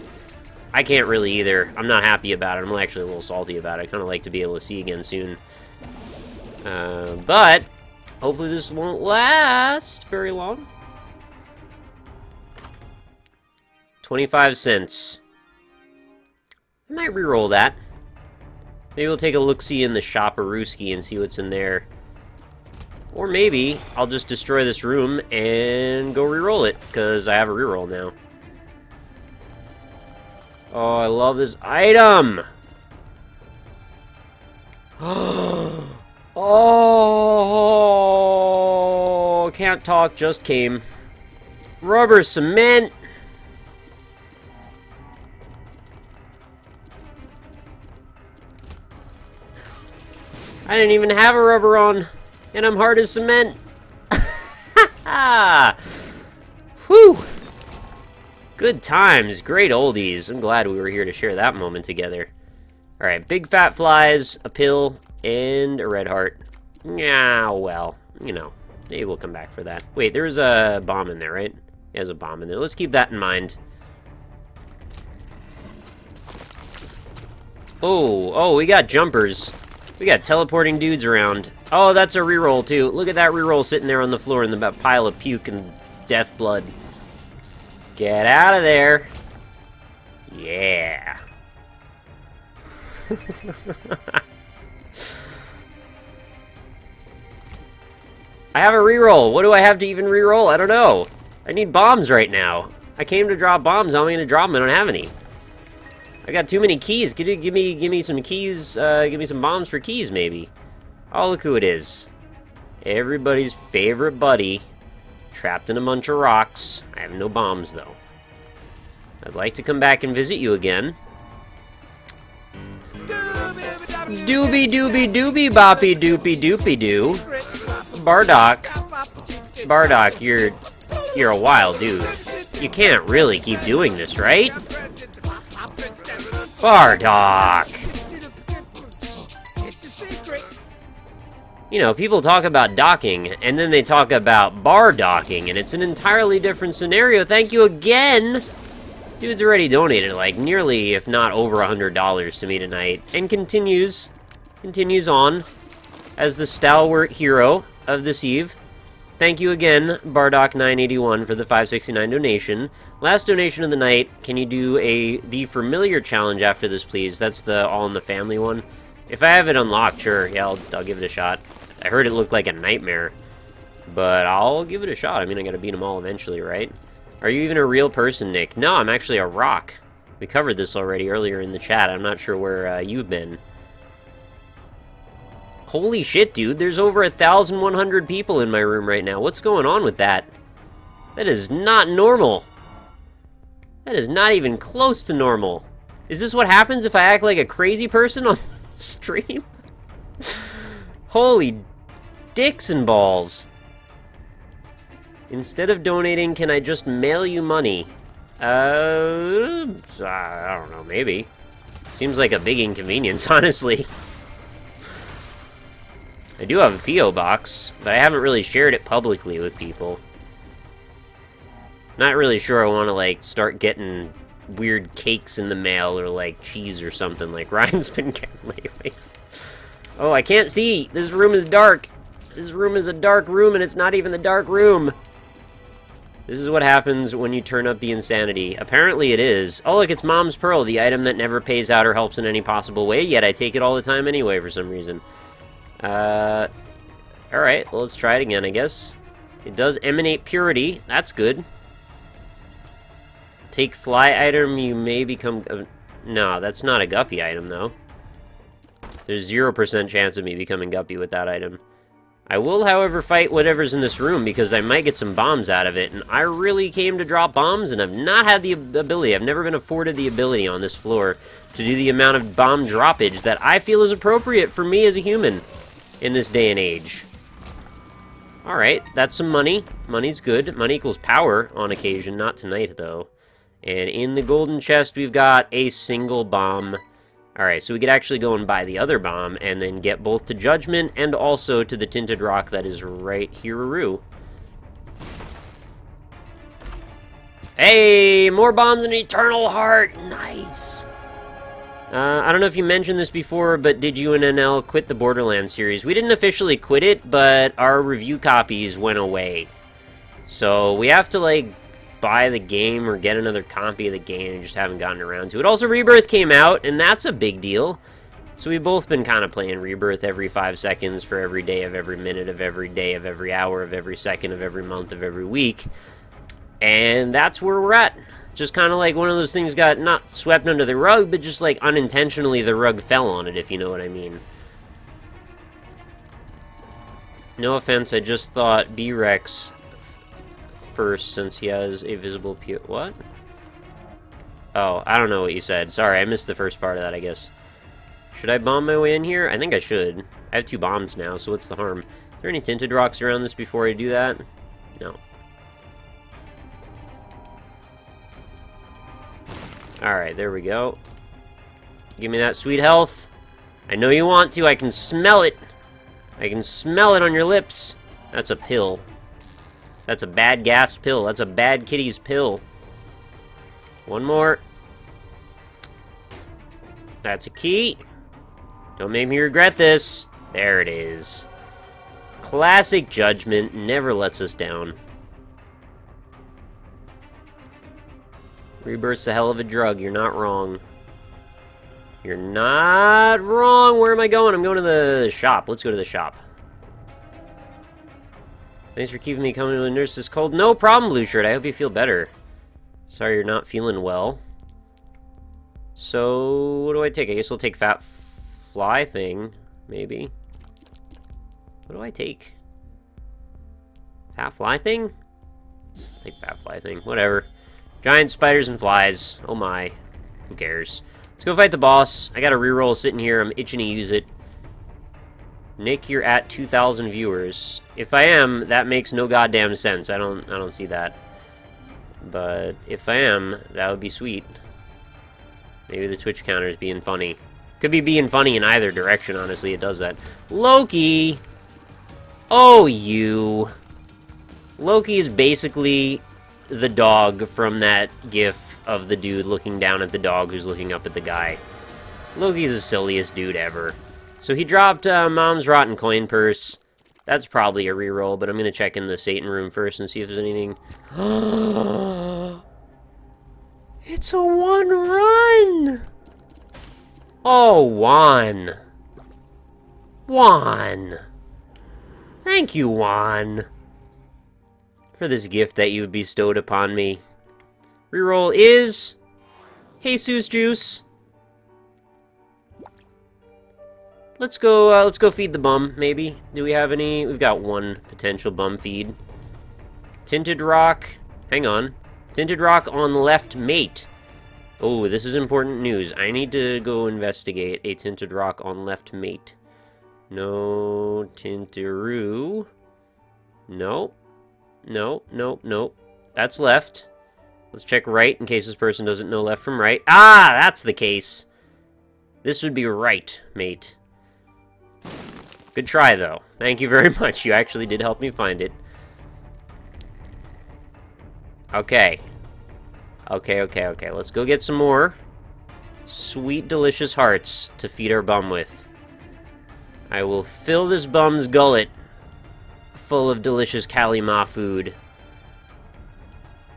I can't really either. I'm not happy about it. I'm actually a little salty about it. I kind of like to be able to see again soon. Uh, but, hopefully this won't last very long. 25 cents. I might re-roll that. Maybe we'll take a look-see in the Shopperooski and see what's in there. Or maybe I'll just destroy this room and go re-roll it, because I have a re-roll now. Oh, I love this item! oh, can't talk, just came. Rubber cement! I didn't even have a rubber on, and I'm hard as cement. Ha ha Whew! Good times, great oldies. I'm glad we were here to share that moment together. Alright, big fat flies, a pill, and a red heart. Yeah, well, you know, maybe we'll come back for that. Wait, there's a bomb in there, right? There's a bomb in there. Let's keep that in mind. Oh, oh, we got jumpers. We got teleporting dudes around. Oh, that's a reroll, too. Look at that reroll sitting there on the floor in the pile of puke and death blood. Get out of there. Yeah. I have a reroll. What do I have to even reroll? I don't know. I need bombs right now. I came to drop bombs. I'm going to drop them? I don't have any. I got too many keys. Give, give me, give me some keys. Uh, give me some bombs for keys, maybe. Oh, look who it is. Everybody's favorite buddy. Trapped in a bunch of rocks. I have no bombs, though. I'd like to come back and visit you again. Doobie doobie doobie boppy doopy doopy doo. Bardock. Bardock, you're you're a wild dude. You can't really keep doing this, right? Bardock! You know, people talk about docking, and then they talk about bar docking, and it's an entirely different scenario. Thank you again! Dude's already donated, like, nearly, if not over a $100 to me tonight, and continues, continues on as the stalwart hero of this eve. Thank you again, Bardock981, for the 569 donation. Last donation of the night. Can you do a the familiar challenge after this, please? That's the all in the family one. If I have it unlocked, sure, yeah, I'll, I'll give it a shot. I heard it looked like a nightmare, but I'll give it a shot. I mean, I gotta beat them all eventually, right? Are you even a real person, Nick? No, I'm actually a rock. We covered this already earlier in the chat. I'm not sure where uh, you've been. Holy shit, dude. There's over 1,100 people in my room right now. What's going on with that? That is not normal. That is not even close to normal. Is this what happens if I act like a crazy person on stream? Holy dicks and balls. Instead of donating, can I just mail you money? Uh, I don't know, maybe. Seems like a big inconvenience, honestly. I do have a P.O. box, but I haven't really shared it publicly with people. Not really sure I want to, like, start getting weird cakes in the mail or, like, cheese or something like Ryan's been getting lately. Oh, I can't see! This room is dark! This room is a dark room, and it's not even the dark room! This is what happens when you turn up the insanity. Apparently it is. Oh, look, it's Mom's Pearl, the item that never pays out or helps in any possible way, yet I take it all the time anyway for some reason. Uh, alright, well, let's try it again, I guess. It does emanate purity. That's good. Take fly item, you may become... Uh, no, that's not a guppy item, though. There's 0% chance of me becoming guppy with that item. I will, however, fight whatever's in this room because I might get some bombs out of it, and I really came to drop bombs, and I've not had the ability, I've never been afforded the ability on this floor to do the amount of bomb droppage that I feel is appropriate for me as a human in this day and age. Alright, that's some money. Money's good. Money equals power on occasion, not tonight, though. And in the golden chest, we've got a single bomb Alright, so we could actually go and buy the other bomb, and then get both to Judgment, and also to the Tinted Rock that is right here. Hey, more bombs and Eternal Heart! Nice! Uh, I don't know if you mentioned this before, but did you and NL quit the Borderlands series? We didn't officially quit it, but our review copies went away. So we have to, like, buy the game or get another copy of the game and just haven't gotten around to it. Also, Rebirth came out, and that's a big deal. So we've both been kind of playing Rebirth every five seconds for every day of every minute of every day of every hour of every second of every month of every week. And that's where we're at. Just kind of like one of those things got not swept under the rug, but just like unintentionally the rug fell on it, if you know what I mean. No offense, I just thought B-Rex first since he has a visible pu- what? Oh, I don't know what you said. Sorry, I missed the first part of that, I guess. Should I bomb my way in here? I think I should. I have two bombs now, so what's the harm? Are there any tinted rocks around this before I do that? Alright, there we go. Give me that sweet health. I know you want to. I can smell it. I can smell it on your lips. That's a pill. That's a bad gas pill. That's a bad kitty's pill. One more. That's a key. Don't make me regret this. There it is. Classic judgment never lets us down. Rebirth's a hell of a drug. You're not wrong. You're not wrong. Where am I going? I'm going to the shop. Let's go to the shop. Thanks for keeping me coming to a nurse this cold. No problem, Blue Shirt. I hope you feel better. Sorry you're not feeling well. So, what do I take? I guess I'll take Fat Fly thing, maybe. What do I take? Fat Fly thing? I'll take Fat Fly thing. Whatever. Giant spiders and flies. Oh my. Who cares? Let's go fight the boss. I got a reroll sitting here. I'm itching to use it. Nick, you're at 2,000 viewers. If I am, that makes no goddamn sense. I don't, I don't see that. But if I am, that would be sweet. Maybe the Twitch counter is being funny. Could be being funny in either direction, honestly, it does that. Loki! Oh, you. Loki is basically the dog from that gif of the dude looking down at the dog who's looking up at the guy. Loki's the silliest dude ever. So he dropped uh, Mom's Rotten Coin Purse. That's probably a reroll, but I'm going to check in the Satan room first and see if there's anything. it's a one run! Oh, Juan. Juan. Thank you, Juan, for this gift that you've bestowed upon me. Reroll is Jesus Juice. Let's go, uh, let's go feed the bum, maybe. Do we have any? We've got one potential bum feed. Tinted Rock. Hang on. Tinted Rock on left mate. Oh, this is important news. I need to go investigate a Tinted Rock on left mate. No Tintaroo. No. No, no, no. That's left. Let's check right in case this person doesn't know left from right. Ah, that's the case. This would be right, mate. Good try, though. Thank you very much. You actually did help me find it. Okay. Okay, okay, okay. Let's go get some more sweet, delicious hearts to feed our bum with. I will fill this bum's gullet full of delicious Kalima food.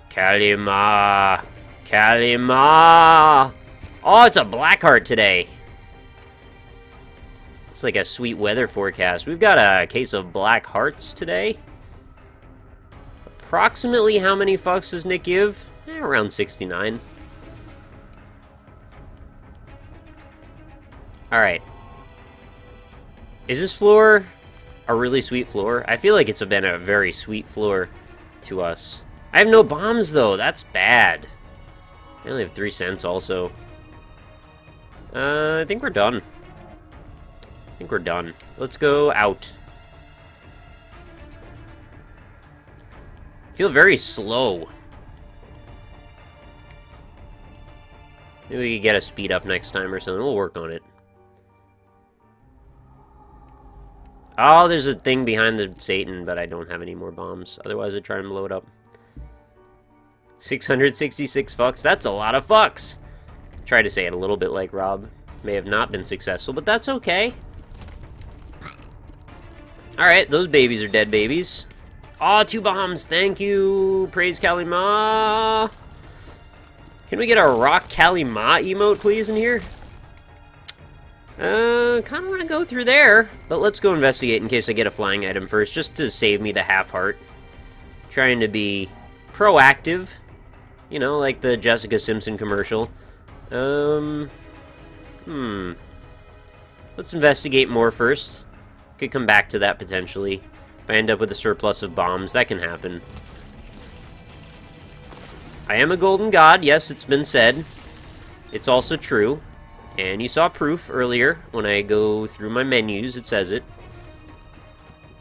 Kalima! Kalima! Oh, it's a black heart today. It's like a sweet weather forecast. We've got a case of black hearts today. Approximately how many fucks does Nick give? Eh, around 69. Alright. Is this floor a really sweet floor? I feel like it's been a very sweet floor to us. I have no bombs, though. That's bad. I only have three cents, also. Uh, I think we're done. I think we're done. Let's go out. feel very slow. Maybe we could get a speed up next time or something. We'll work on it. Oh, there's a thing behind the Satan, but I don't have any more bombs. Otherwise, I'd try and blow it up. 666 fucks. That's a lot of fucks. Try to say it a little bit like Rob. May have not been successful, but that's okay. Alright, those babies are dead babies. Aw, oh, two bombs. Thank you. Praise Kalima. Can we get a Rock Kalima emote, please, in here? Uh, kind of want to go through there, but let's go investigate in case I get a flying item first, just to save me the half heart. Trying to be proactive, you know, like the Jessica Simpson commercial. Um, hmm. Let's investigate more first. Could come back to that potentially. If I end up with a surplus of bombs, that can happen. I am a golden god, yes, it's been said. It's also true. And you saw proof earlier. When I go through my menus, it says it.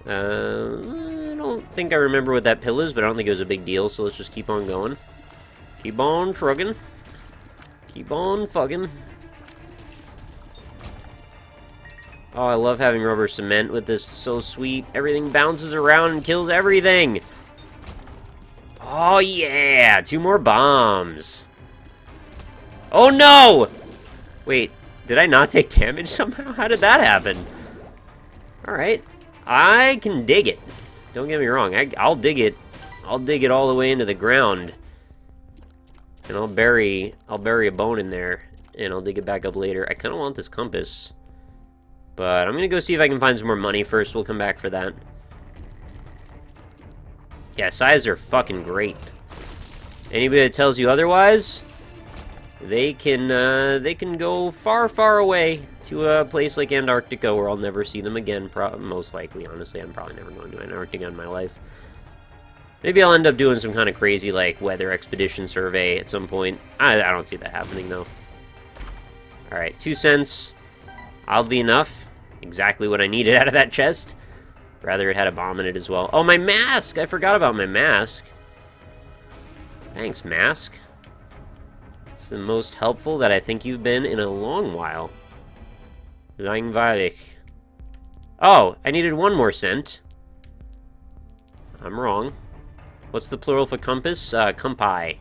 Uh, I don't think I remember what that pill is, but I don't think it was a big deal, so let's just keep on going. Keep on trugging. Keep on fucking. Oh, I love having rubber cement with this. It's so sweet. Everything bounces around and kills everything. Oh, yeah. Two more bombs. Oh, no! Wait, did I not take damage somehow? How did that happen? Alright. I can dig it. Don't get me wrong. I, I'll dig it. I'll dig it all the way into the ground. And I'll bury I'll bury a bone in there. And I'll dig it back up later. I kind of want this compass. But I'm going to go see if I can find some more money first. We'll come back for that. Yeah, scythes are fucking great. Anybody that tells you otherwise, they can uh, they can go far, far away to a place like Antarctica where I'll never see them again. most likely, honestly, I'm probably never going to Antarctica in my life. Maybe I'll end up doing some kind of crazy like weather expedition survey at some point. I, I don't see that happening though. All right, two cents. Oddly enough, exactly what I needed out of that chest. Rather, it had a bomb in it as well. Oh, my mask! I forgot about my mask. Thanks, mask. It's the most helpful that I think you've been in a long while. Langweilig. Oh, I needed one more cent. I'm wrong. What's the plural for compass? Uh, kumpai.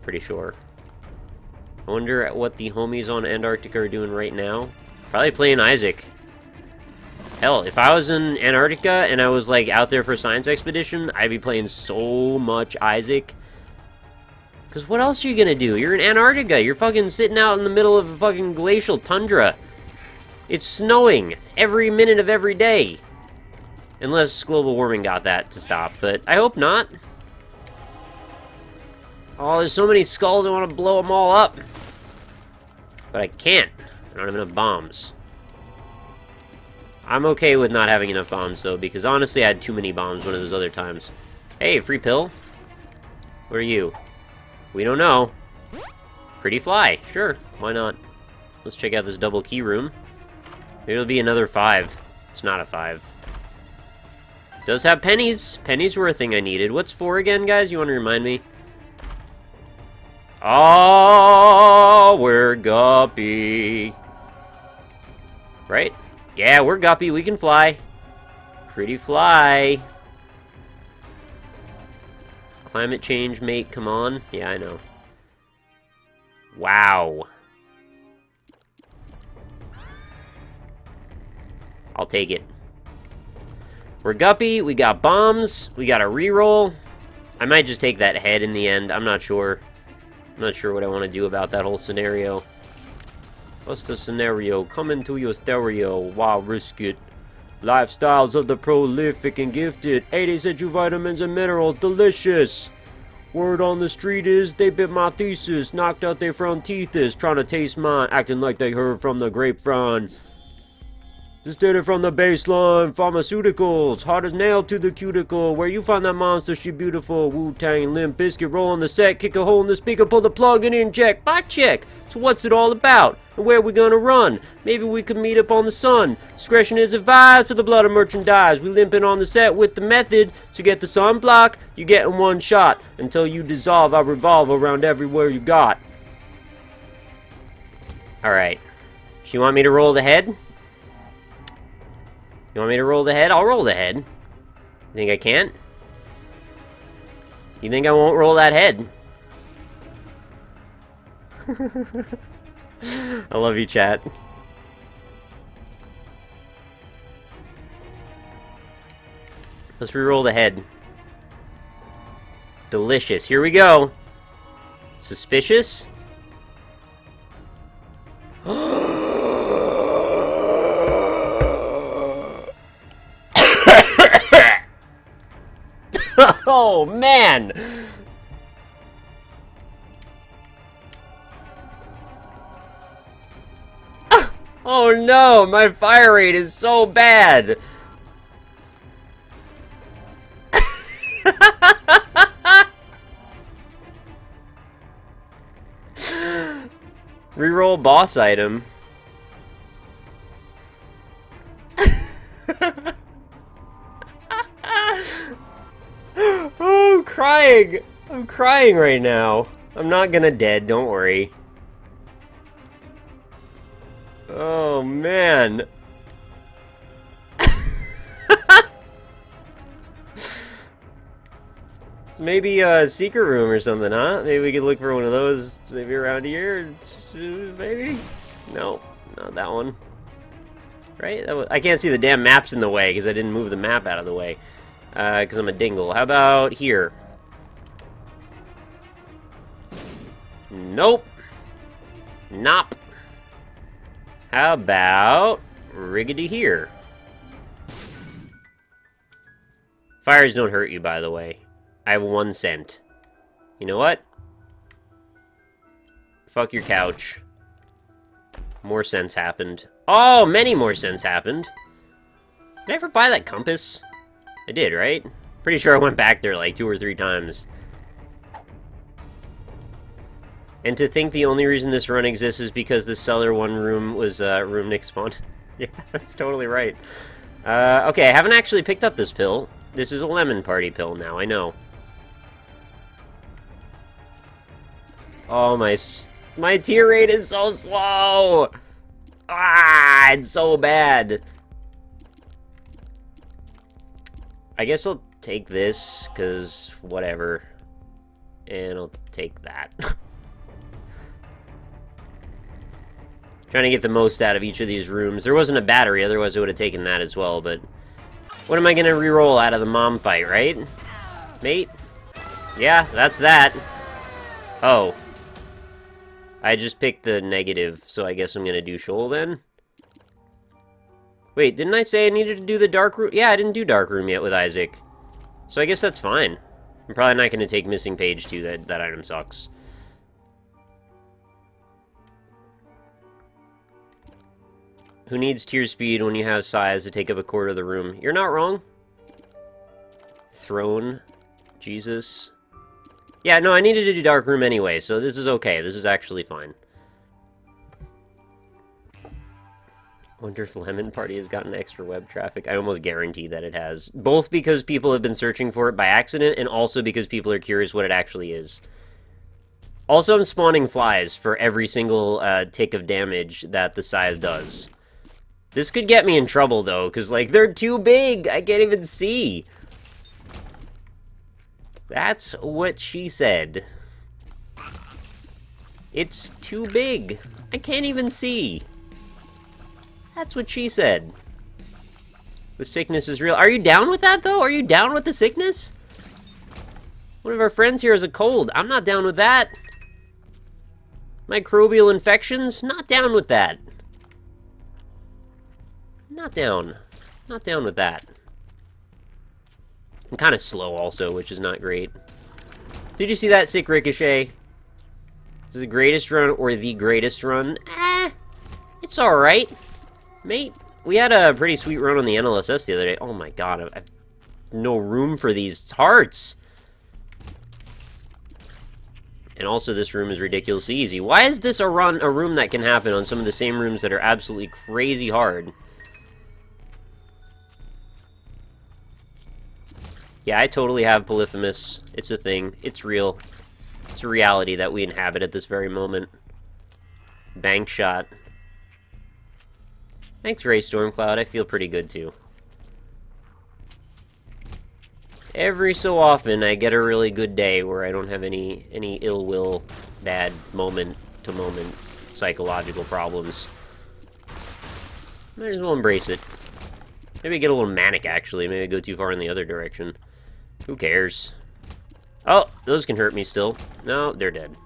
Pretty sure. I wonder what the homies on Antarctica are doing right now. Probably playing Isaac. Hell, if I was in Antarctica and I was, like, out there for a science expedition, I'd be playing so much Isaac. Because what else are you gonna do? You're in Antarctica. You're fucking sitting out in the middle of a fucking glacial tundra. It's snowing every minute of every day. Unless global warming got that to stop, but I hope not. Oh, there's so many skulls, I want to blow them all up. But I can't. I don't have enough bombs. I'm okay with not having enough bombs, though, because honestly, I had too many bombs one of those other times. Hey, free pill? What are you? We don't know. Pretty fly. Sure, why not? Let's check out this double key room. Maybe it'll be another five. It's not a five. Does have pennies. Pennies were a thing I needed. What's four again, guys? You want to remind me? Oh, we're Guppy. Right? Yeah, we're Guppy. We can fly. Pretty fly. Climate change, mate. Come on. Yeah, I know. Wow. I'll take it. We're Guppy, we got bombs, we got a reroll. I might just take that head in the end, I'm not sure. I'm not sure what I want to do about that whole scenario. What's the scenario? Come into your stereo, wow, risk it. Lifestyles of the prolific and gifted. 80 essential vitamins and minerals, delicious. Word on the street is they bit my thesis, knocked out their front teeth is, trying to taste mine, acting like they heard from the grapevine. Just did it from the baseline. Pharmaceuticals, hard as nail to the cuticle. Where you find that monster, she beautiful. Wu-Tang, Limp Bizkit, roll on the set, kick a hole in the speaker, pull the plug and inject. Bot check. So what's it all about? And where we gonna run? Maybe we could meet up on the sun. Discretion is advised for the blood of merchandise. We limping on the set with the method. To get the sunblock, you get in one shot. Until you dissolve, I revolve around everywhere you got. Alright. Do you want me to roll the head? You want me to roll the head? I'll roll the head. You think I can't? You think I won't roll that head? I love you, chat. Let's re-roll the head. Delicious. Here we go. Suspicious? Oh, oh, man! Ah! Oh no, my fire rate is so bad! Reroll boss item. Crying. I'm crying right now. I'm not gonna dead, don't worry. Oh, man. Maybe a secret room or something, huh? Maybe we could look for one of those maybe around here. Maybe? No, not that one. Right? Was, I can't see the damn maps in the way because I didn't move the map out of the way. Because uh, I'm a dingle. How about here? Nope. Nop. How about riggedy here? Fires don't hurt you, by the way. I have one cent. You know what? Fuck your couch. More sense happened. Oh, many more sense happened. Did I ever buy that compass? I did, right? Pretty sure I went back there like two or three times. And to think the only reason this run exists is because the cellar one room was uh, room Nick spawned. yeah, that's totally right. Uh, okay, I haven't actually picked up this pill. This is a lemon party pill now, I know. Oh, my... My tear rate is so slow! Ah, it's so bad. I guess I'll take this, because whatever. And I'll take that. Trying to get the most out of each of these rooms. There wasn't a battery, otherwise I would have taken that as well, but... What am I gonna re-roll out of the mom fight, right? Mate? Yeah, that's that. Oh. I just picked the negative, so I guess I'm gonna do Sheol then? Wait, didn't I say I needed to do the dark room? Yeah, I didn't do dark room yet with Isaac. So I guess that's fine. I'm probably not gonna take missing page too, that, that item sucks. Who needs tear speed when you have scythes to take up a quarter of the room? You're not wrong. Throne. Jesus. Yeah, no, I needed to do dark room anyway, so this is okay. This is actually fine. wonder if Lemon Party has gotten extra web traffic. I almost guarantee that it has. Both because people have been searching for it by accident, and also because people are curious what it actually is. Also, I'm spawning flies for every single uh, tick of damage that the scythe does. This could get me in trouble, though, because, like, they're too big! I can't even see! That's what she said. It's too big. I can't even see. That's what she said. The sickness is real. Are you down with that, though? Are you down with the sickness? One of our friends here has a cold. I'm not down with that. Microbial infections? Not down with that. Not down. Not down with that. I'm kind of slow also, which is not great. Did you see that sick ricochet? Is it the greatest run or the greatest run? Eh, it's alright. Mate, we had a pretty sweet run on the NLSS the other day. Oh my god, I've no room for these hearts. And also this room is ridiculously easy. Why is this a run, a room that can happen on some of the same rooms that are absolutely crazy hard? Yeah, I totally have Polyphemus. It's a thing. It's real. It's a reality that we inhabit at this very moment. Bank shot. Thanks, Ray Stormcloud. I feel pretty good, too. Every so often, I get a really good day where I don't have any, any ill will, bad moment-to-moment -moment psychological problems. Might as well embrace it. Maybe get a little manic, actually. Maybe go too far in the other direction. Who cares? Oh, those can hurt me still. No, they're dead.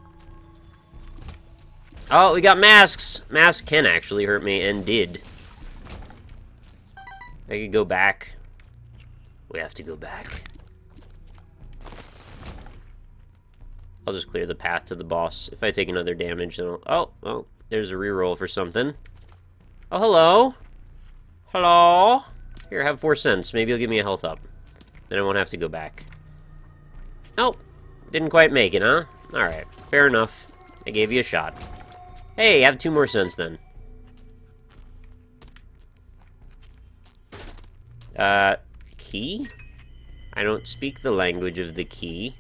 Oh, we got masks! Masks can actually hurt me, and did. I could go back. We have to go back. I'll just clear the path to the boss. If I take another damage, then I'll... Oh, oh, there's a reroll for something. Oh, hello? Hello? Here, have four cents. Maybe you'll give me a health up. Then I won't have to go back. Nope. Didn't quite make it, huh? Alright, fair enough. I gave you a shot. Hey, have two more cents then. Uh, key? I don't speak the language of the key.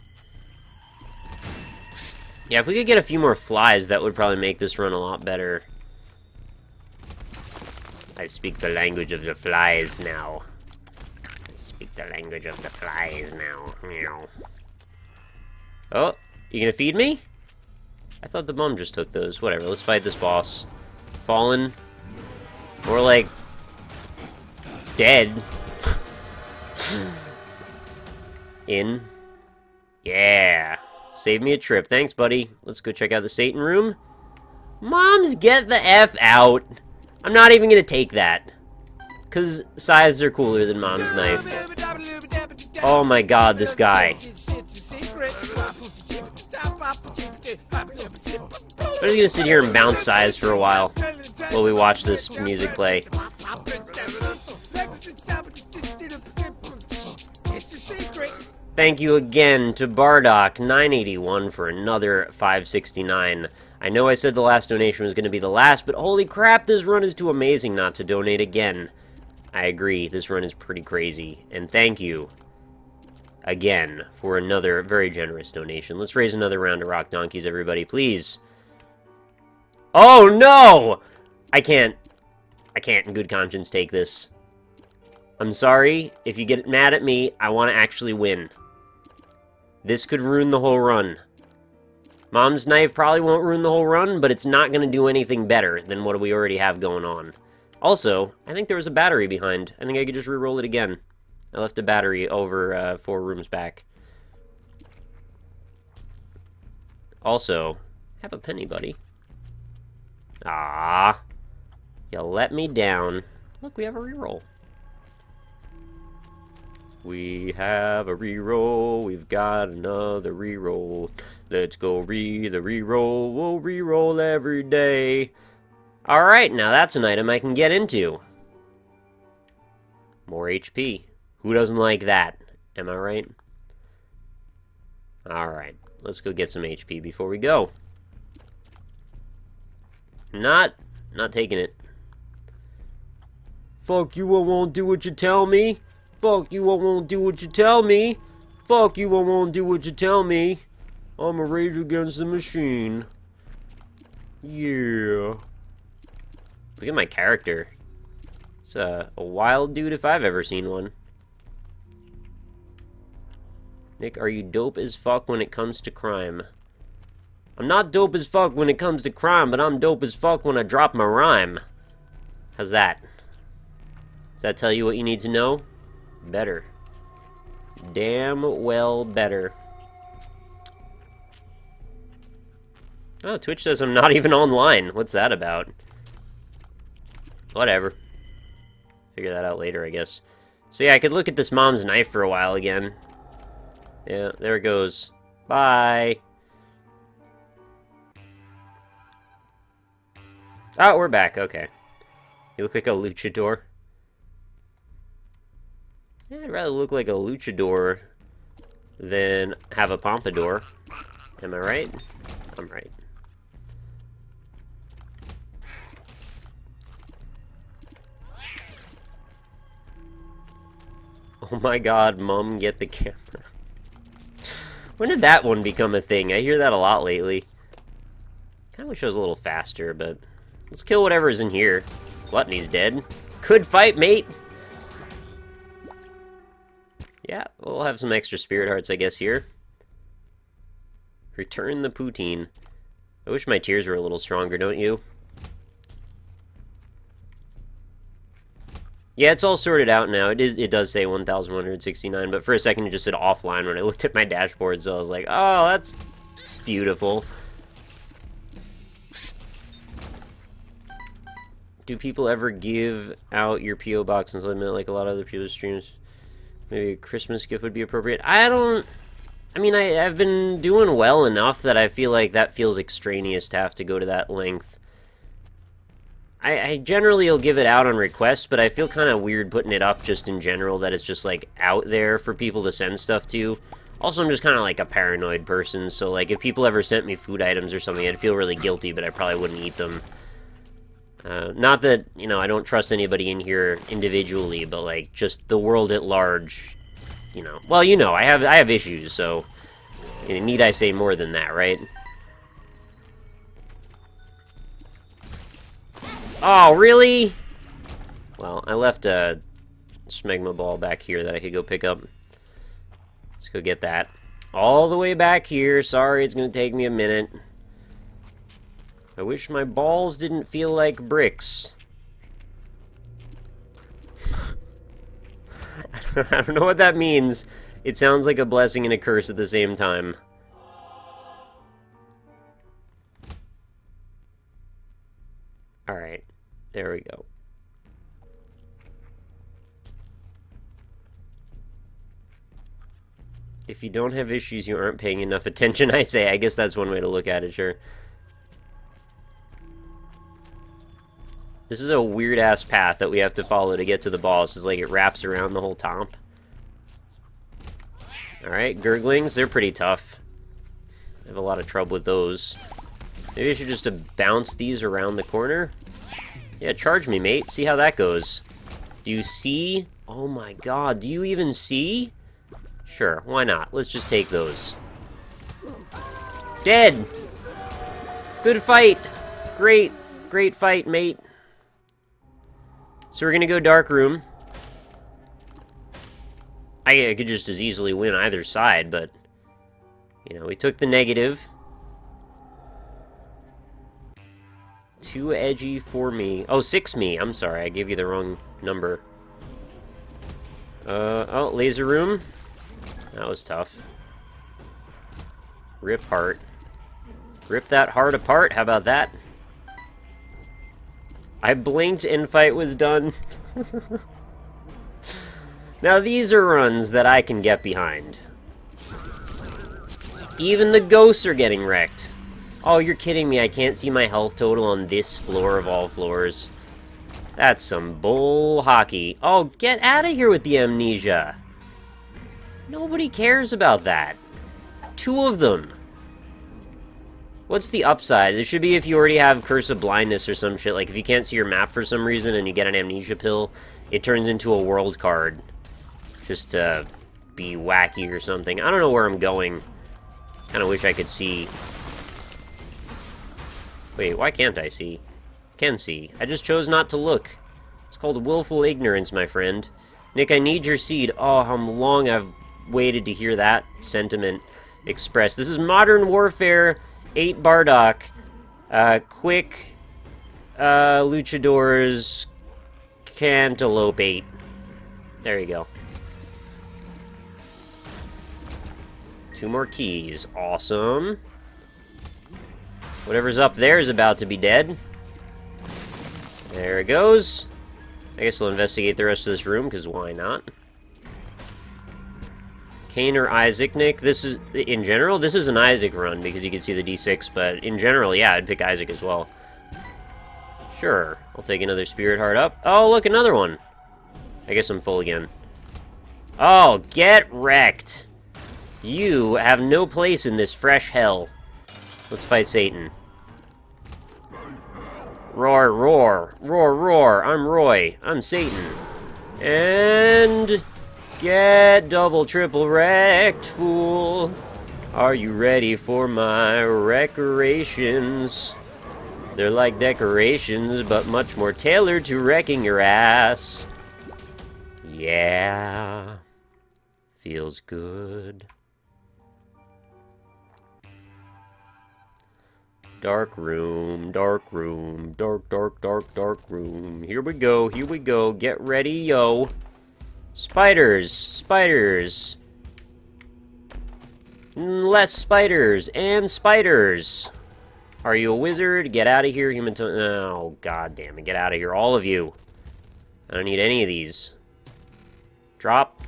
Yeah, if we could get a few more flies, that would probably make this run a lot better. I speak the language of the flies now. Speak the language of the flies now. Meow. Oh, you gonna feed me? I thought the mom just took those. Whatever, let's fight this boss. Fallen. More like... Dead. In. Yeah. Save me a trip. Thanks, buddy. Let's go check out the Satan room. Moms, get the F out. I'm not even gonna take that. Because scythes are cooler than Mom's knife. Oh my god, this guy. I'm just gonna sit here and bounce scythes for a while while we watch this music play. Thank you again to Bardock981 for another 569. I know I said the last donation was going to be the last, but holy crap, this run is too amazing not to donate again. I agree, this run is pretty crazy. And thank you again for another very generous donation. Let's raise another round of Rock Donkeys, everybody, please. Oh, no! I can't. I can't in good conscience take this. I'm sorry. If you get mad at me, I want to actually win. This could ruin the whole run. Mom's knife probably won't ruin the whole run, but it's not going to do anything better than what we already have going on. Also, I think there was a battery behind. I think I could just re-roll it again. I left a battery over uh, four rooms back. Also, have a penny, buddy. Ah, you let me down. Look, we have a re-roll. We have a re-roll. We've got another re-roll. Let's go re the reroll. We'll reroll every day. Alright, now that's an item I can get into. More HP. Who doesn't like that? Am I right? Alright, let's go get some HP before we go. Not, not taking it. Fuck you, I won't do what you tell me. Fuck you, I won't do what you tell me. Fuck you, I won't do what you tell me. I'm a rage against the machine. Yeah. Look at my character. It's a, a wild dude if I've ever seen one. Nick, are you dope as fuck when it comes to crime? I'm not dope as fuck when it comes to crime, but I'm dope as fuck when I drop my rhyme. How's that? Does that tell you what you need to know? Better. Damn well better. Oh, Twitch says I'm not even online. What's that about? Whatever. Figure that out later, I guess. So yeah, I could look at this mom's knife for a while again. Yeah, there it goes. Bye! Oh, we're back, okay. You look like a luchador. Yeah, I'd rather look like a luchador than have a pompadour. Am I right? I'm right. Oh my god, mom, get the camera. when did that one become a thing? I hear that a lot lately. Kinda wish I was a little faster, but... Let's kill whatever's in here. Gluttony's dead. Could fight, mate! Yeah, we'll have some extra spirit hearts, I guess, here. Return the poutine. I wish my tears were a little stronger, don't you? Yeah, it's all sorted out now. It is. It does say 1,169, but for a second it just said offline when I looked at my dashboard, so I was like, oh, that's beautiful. Do people ever give out your P.O. box and something like a lot of other people's streams? Maybe a Christmas gift would be appropriate. I don't... I mean, I, I've been doing well enough that I feel like that feels extraneous to have to go to that length. I, I generally will give it out on request, but I feel kind of weird putting it up just in general, that it's just, like, out there for people to send stuff to. Also, I'm just kind of, like, a paranoid person, so, like, if people ever sent me food items or something, I'd feel really guilty, but I probably wouldn't eat them. Uh, not that, you know, I don't trust anybody in here individually, but, like, just the world at large, you know. Well, you know, I have, I have issues, so... You know, need I say more than that, right? Oh, really? Well, I left a smegma ball back here that I could go pick up. Let's go get that. All the way back here. Sorry, it's going to take me a minute. I wish my balls didn't feel like bricks. I don't know what that means. It sounds like a blessing and a curse at the same time. There we go. If you don't have issues, you aren't paying enough attention, I say. I guess that's one way to look at it, sure. This is a weird-ass path that we have to follow to get to the boss. It's like it wraps around the whole top. Alright, Gurglings, they're pretty tough. I have a lot of trouble with those. Maybe I should just bounce these around the corner? Yeah, charge me, mate. See how that goes. Do you see? Oh my god, do you even see? Sure, why not? Let's just take those. Dead! Good fight! Great, great fight, mate. So we're gonna go Dark Room. I, I could just as easily win either side, but... You know, we took the negative. Too edgy for me. Oh, six me. I'm sorry, I gave you the wrong number. Uh, oh, laser room. That was tough. Rip heart. Rip that heart apart, how about that? I blinked and fight was done. now these are runs that I can get behind. Even the ghosts are getting wrecked. Oh, you're kidding me. I can't see my health total on this floor of all floors. That's some bull hockey. Oh, get out of here with the amnesia. Nobody cares about that. Two of them. What's the upside? It should be if you already have Curse of Blindness or some shit. Like, if you can't see your map for some reason and you get an Amnesia pill, it turns into a world card. Just to be wacky or something. I don't know where I'm going. Kind of wish I could see. Wait, why can't I see? Can see. I just chose not to look. It's called willful ignorance, my friend. Nick, I need your seed. Oh, how long I've waited to hear that sentiment expressed. This is Modern Warfare 8 Bardock. Uh, quick uh, Luchadors Cantaloupe 8. There you go. Two more keys. Awesome. Whatever's up there is about to be dead. There it goes. I guess we'll investigate the rest of this room, because why not? Cain or Isaac, Nick? This is, in general, this is an Isaac run, because you can see the D6, but in general, yeah, I'd pick Isaac as well. Sure. I'll take another Spirit Heart up. Oh, look, another one. I guess I'm full again. Oh, get wrecked. You have no place in this fresh hell. Let's fight Satan. Roar, roar, roar, roar. I'm Roy. I'm Satan. And get double, triple wrecked, fool. Are you ready for my recreations? They're like decorations, but much more tailored to wrecking your ass. Yeah. Feels good. Dark room, dark room, dark, dark, dark, dark room. Here we go, here we go. Get ready, yo. Spiders, spiders. Mm, less spiders, and spiders. Are you a wizard? Get out of here, human Oh, god damn it. Get out of here, all of you. I don't need any of these. Drop.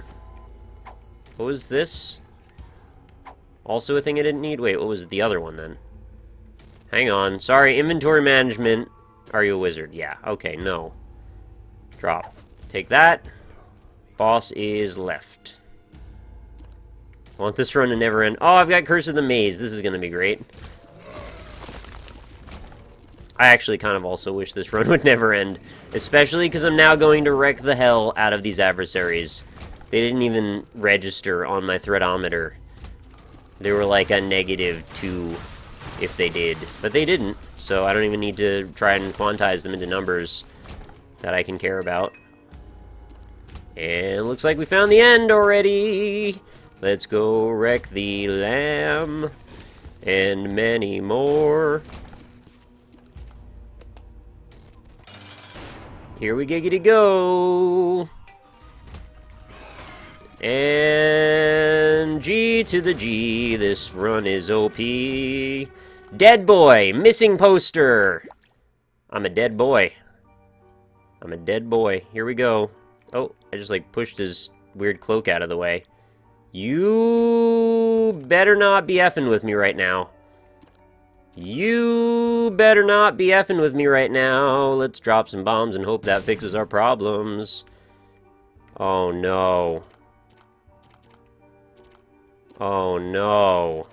What was this? Also a thing I didn't need? Wait, what was the other one, then? Hang on. Sorry, inventory management. Are you a wizard? Yeah. Okay, no. Drop. Take that. Boss is left. I want this run to never end. Oh, I've got Curse of the Maze. This is going to be great. I actually kind of also wish this run would never end. Especially because I'm now going to wreck the hell out of these adversaries. They didn't even register on my threadometer. They were like a negative two if they did. But they didn't, so I don't even need to try and quantize them into numbers that I can care about. And looks like we found the end already! Let's go wreck the lamb and many more. Here we giggity go! And G to the G, this run is OP. Dead boy, missing poster. I'm a dead boy. I'm a dead boy. Here we go. Oh, I just like pushed his weird cloak out of the way. You better not be effing with me right now. You better not be effing with me right now. Let's drop some bombs and hope that fixes our problems. Oh no. Oh no.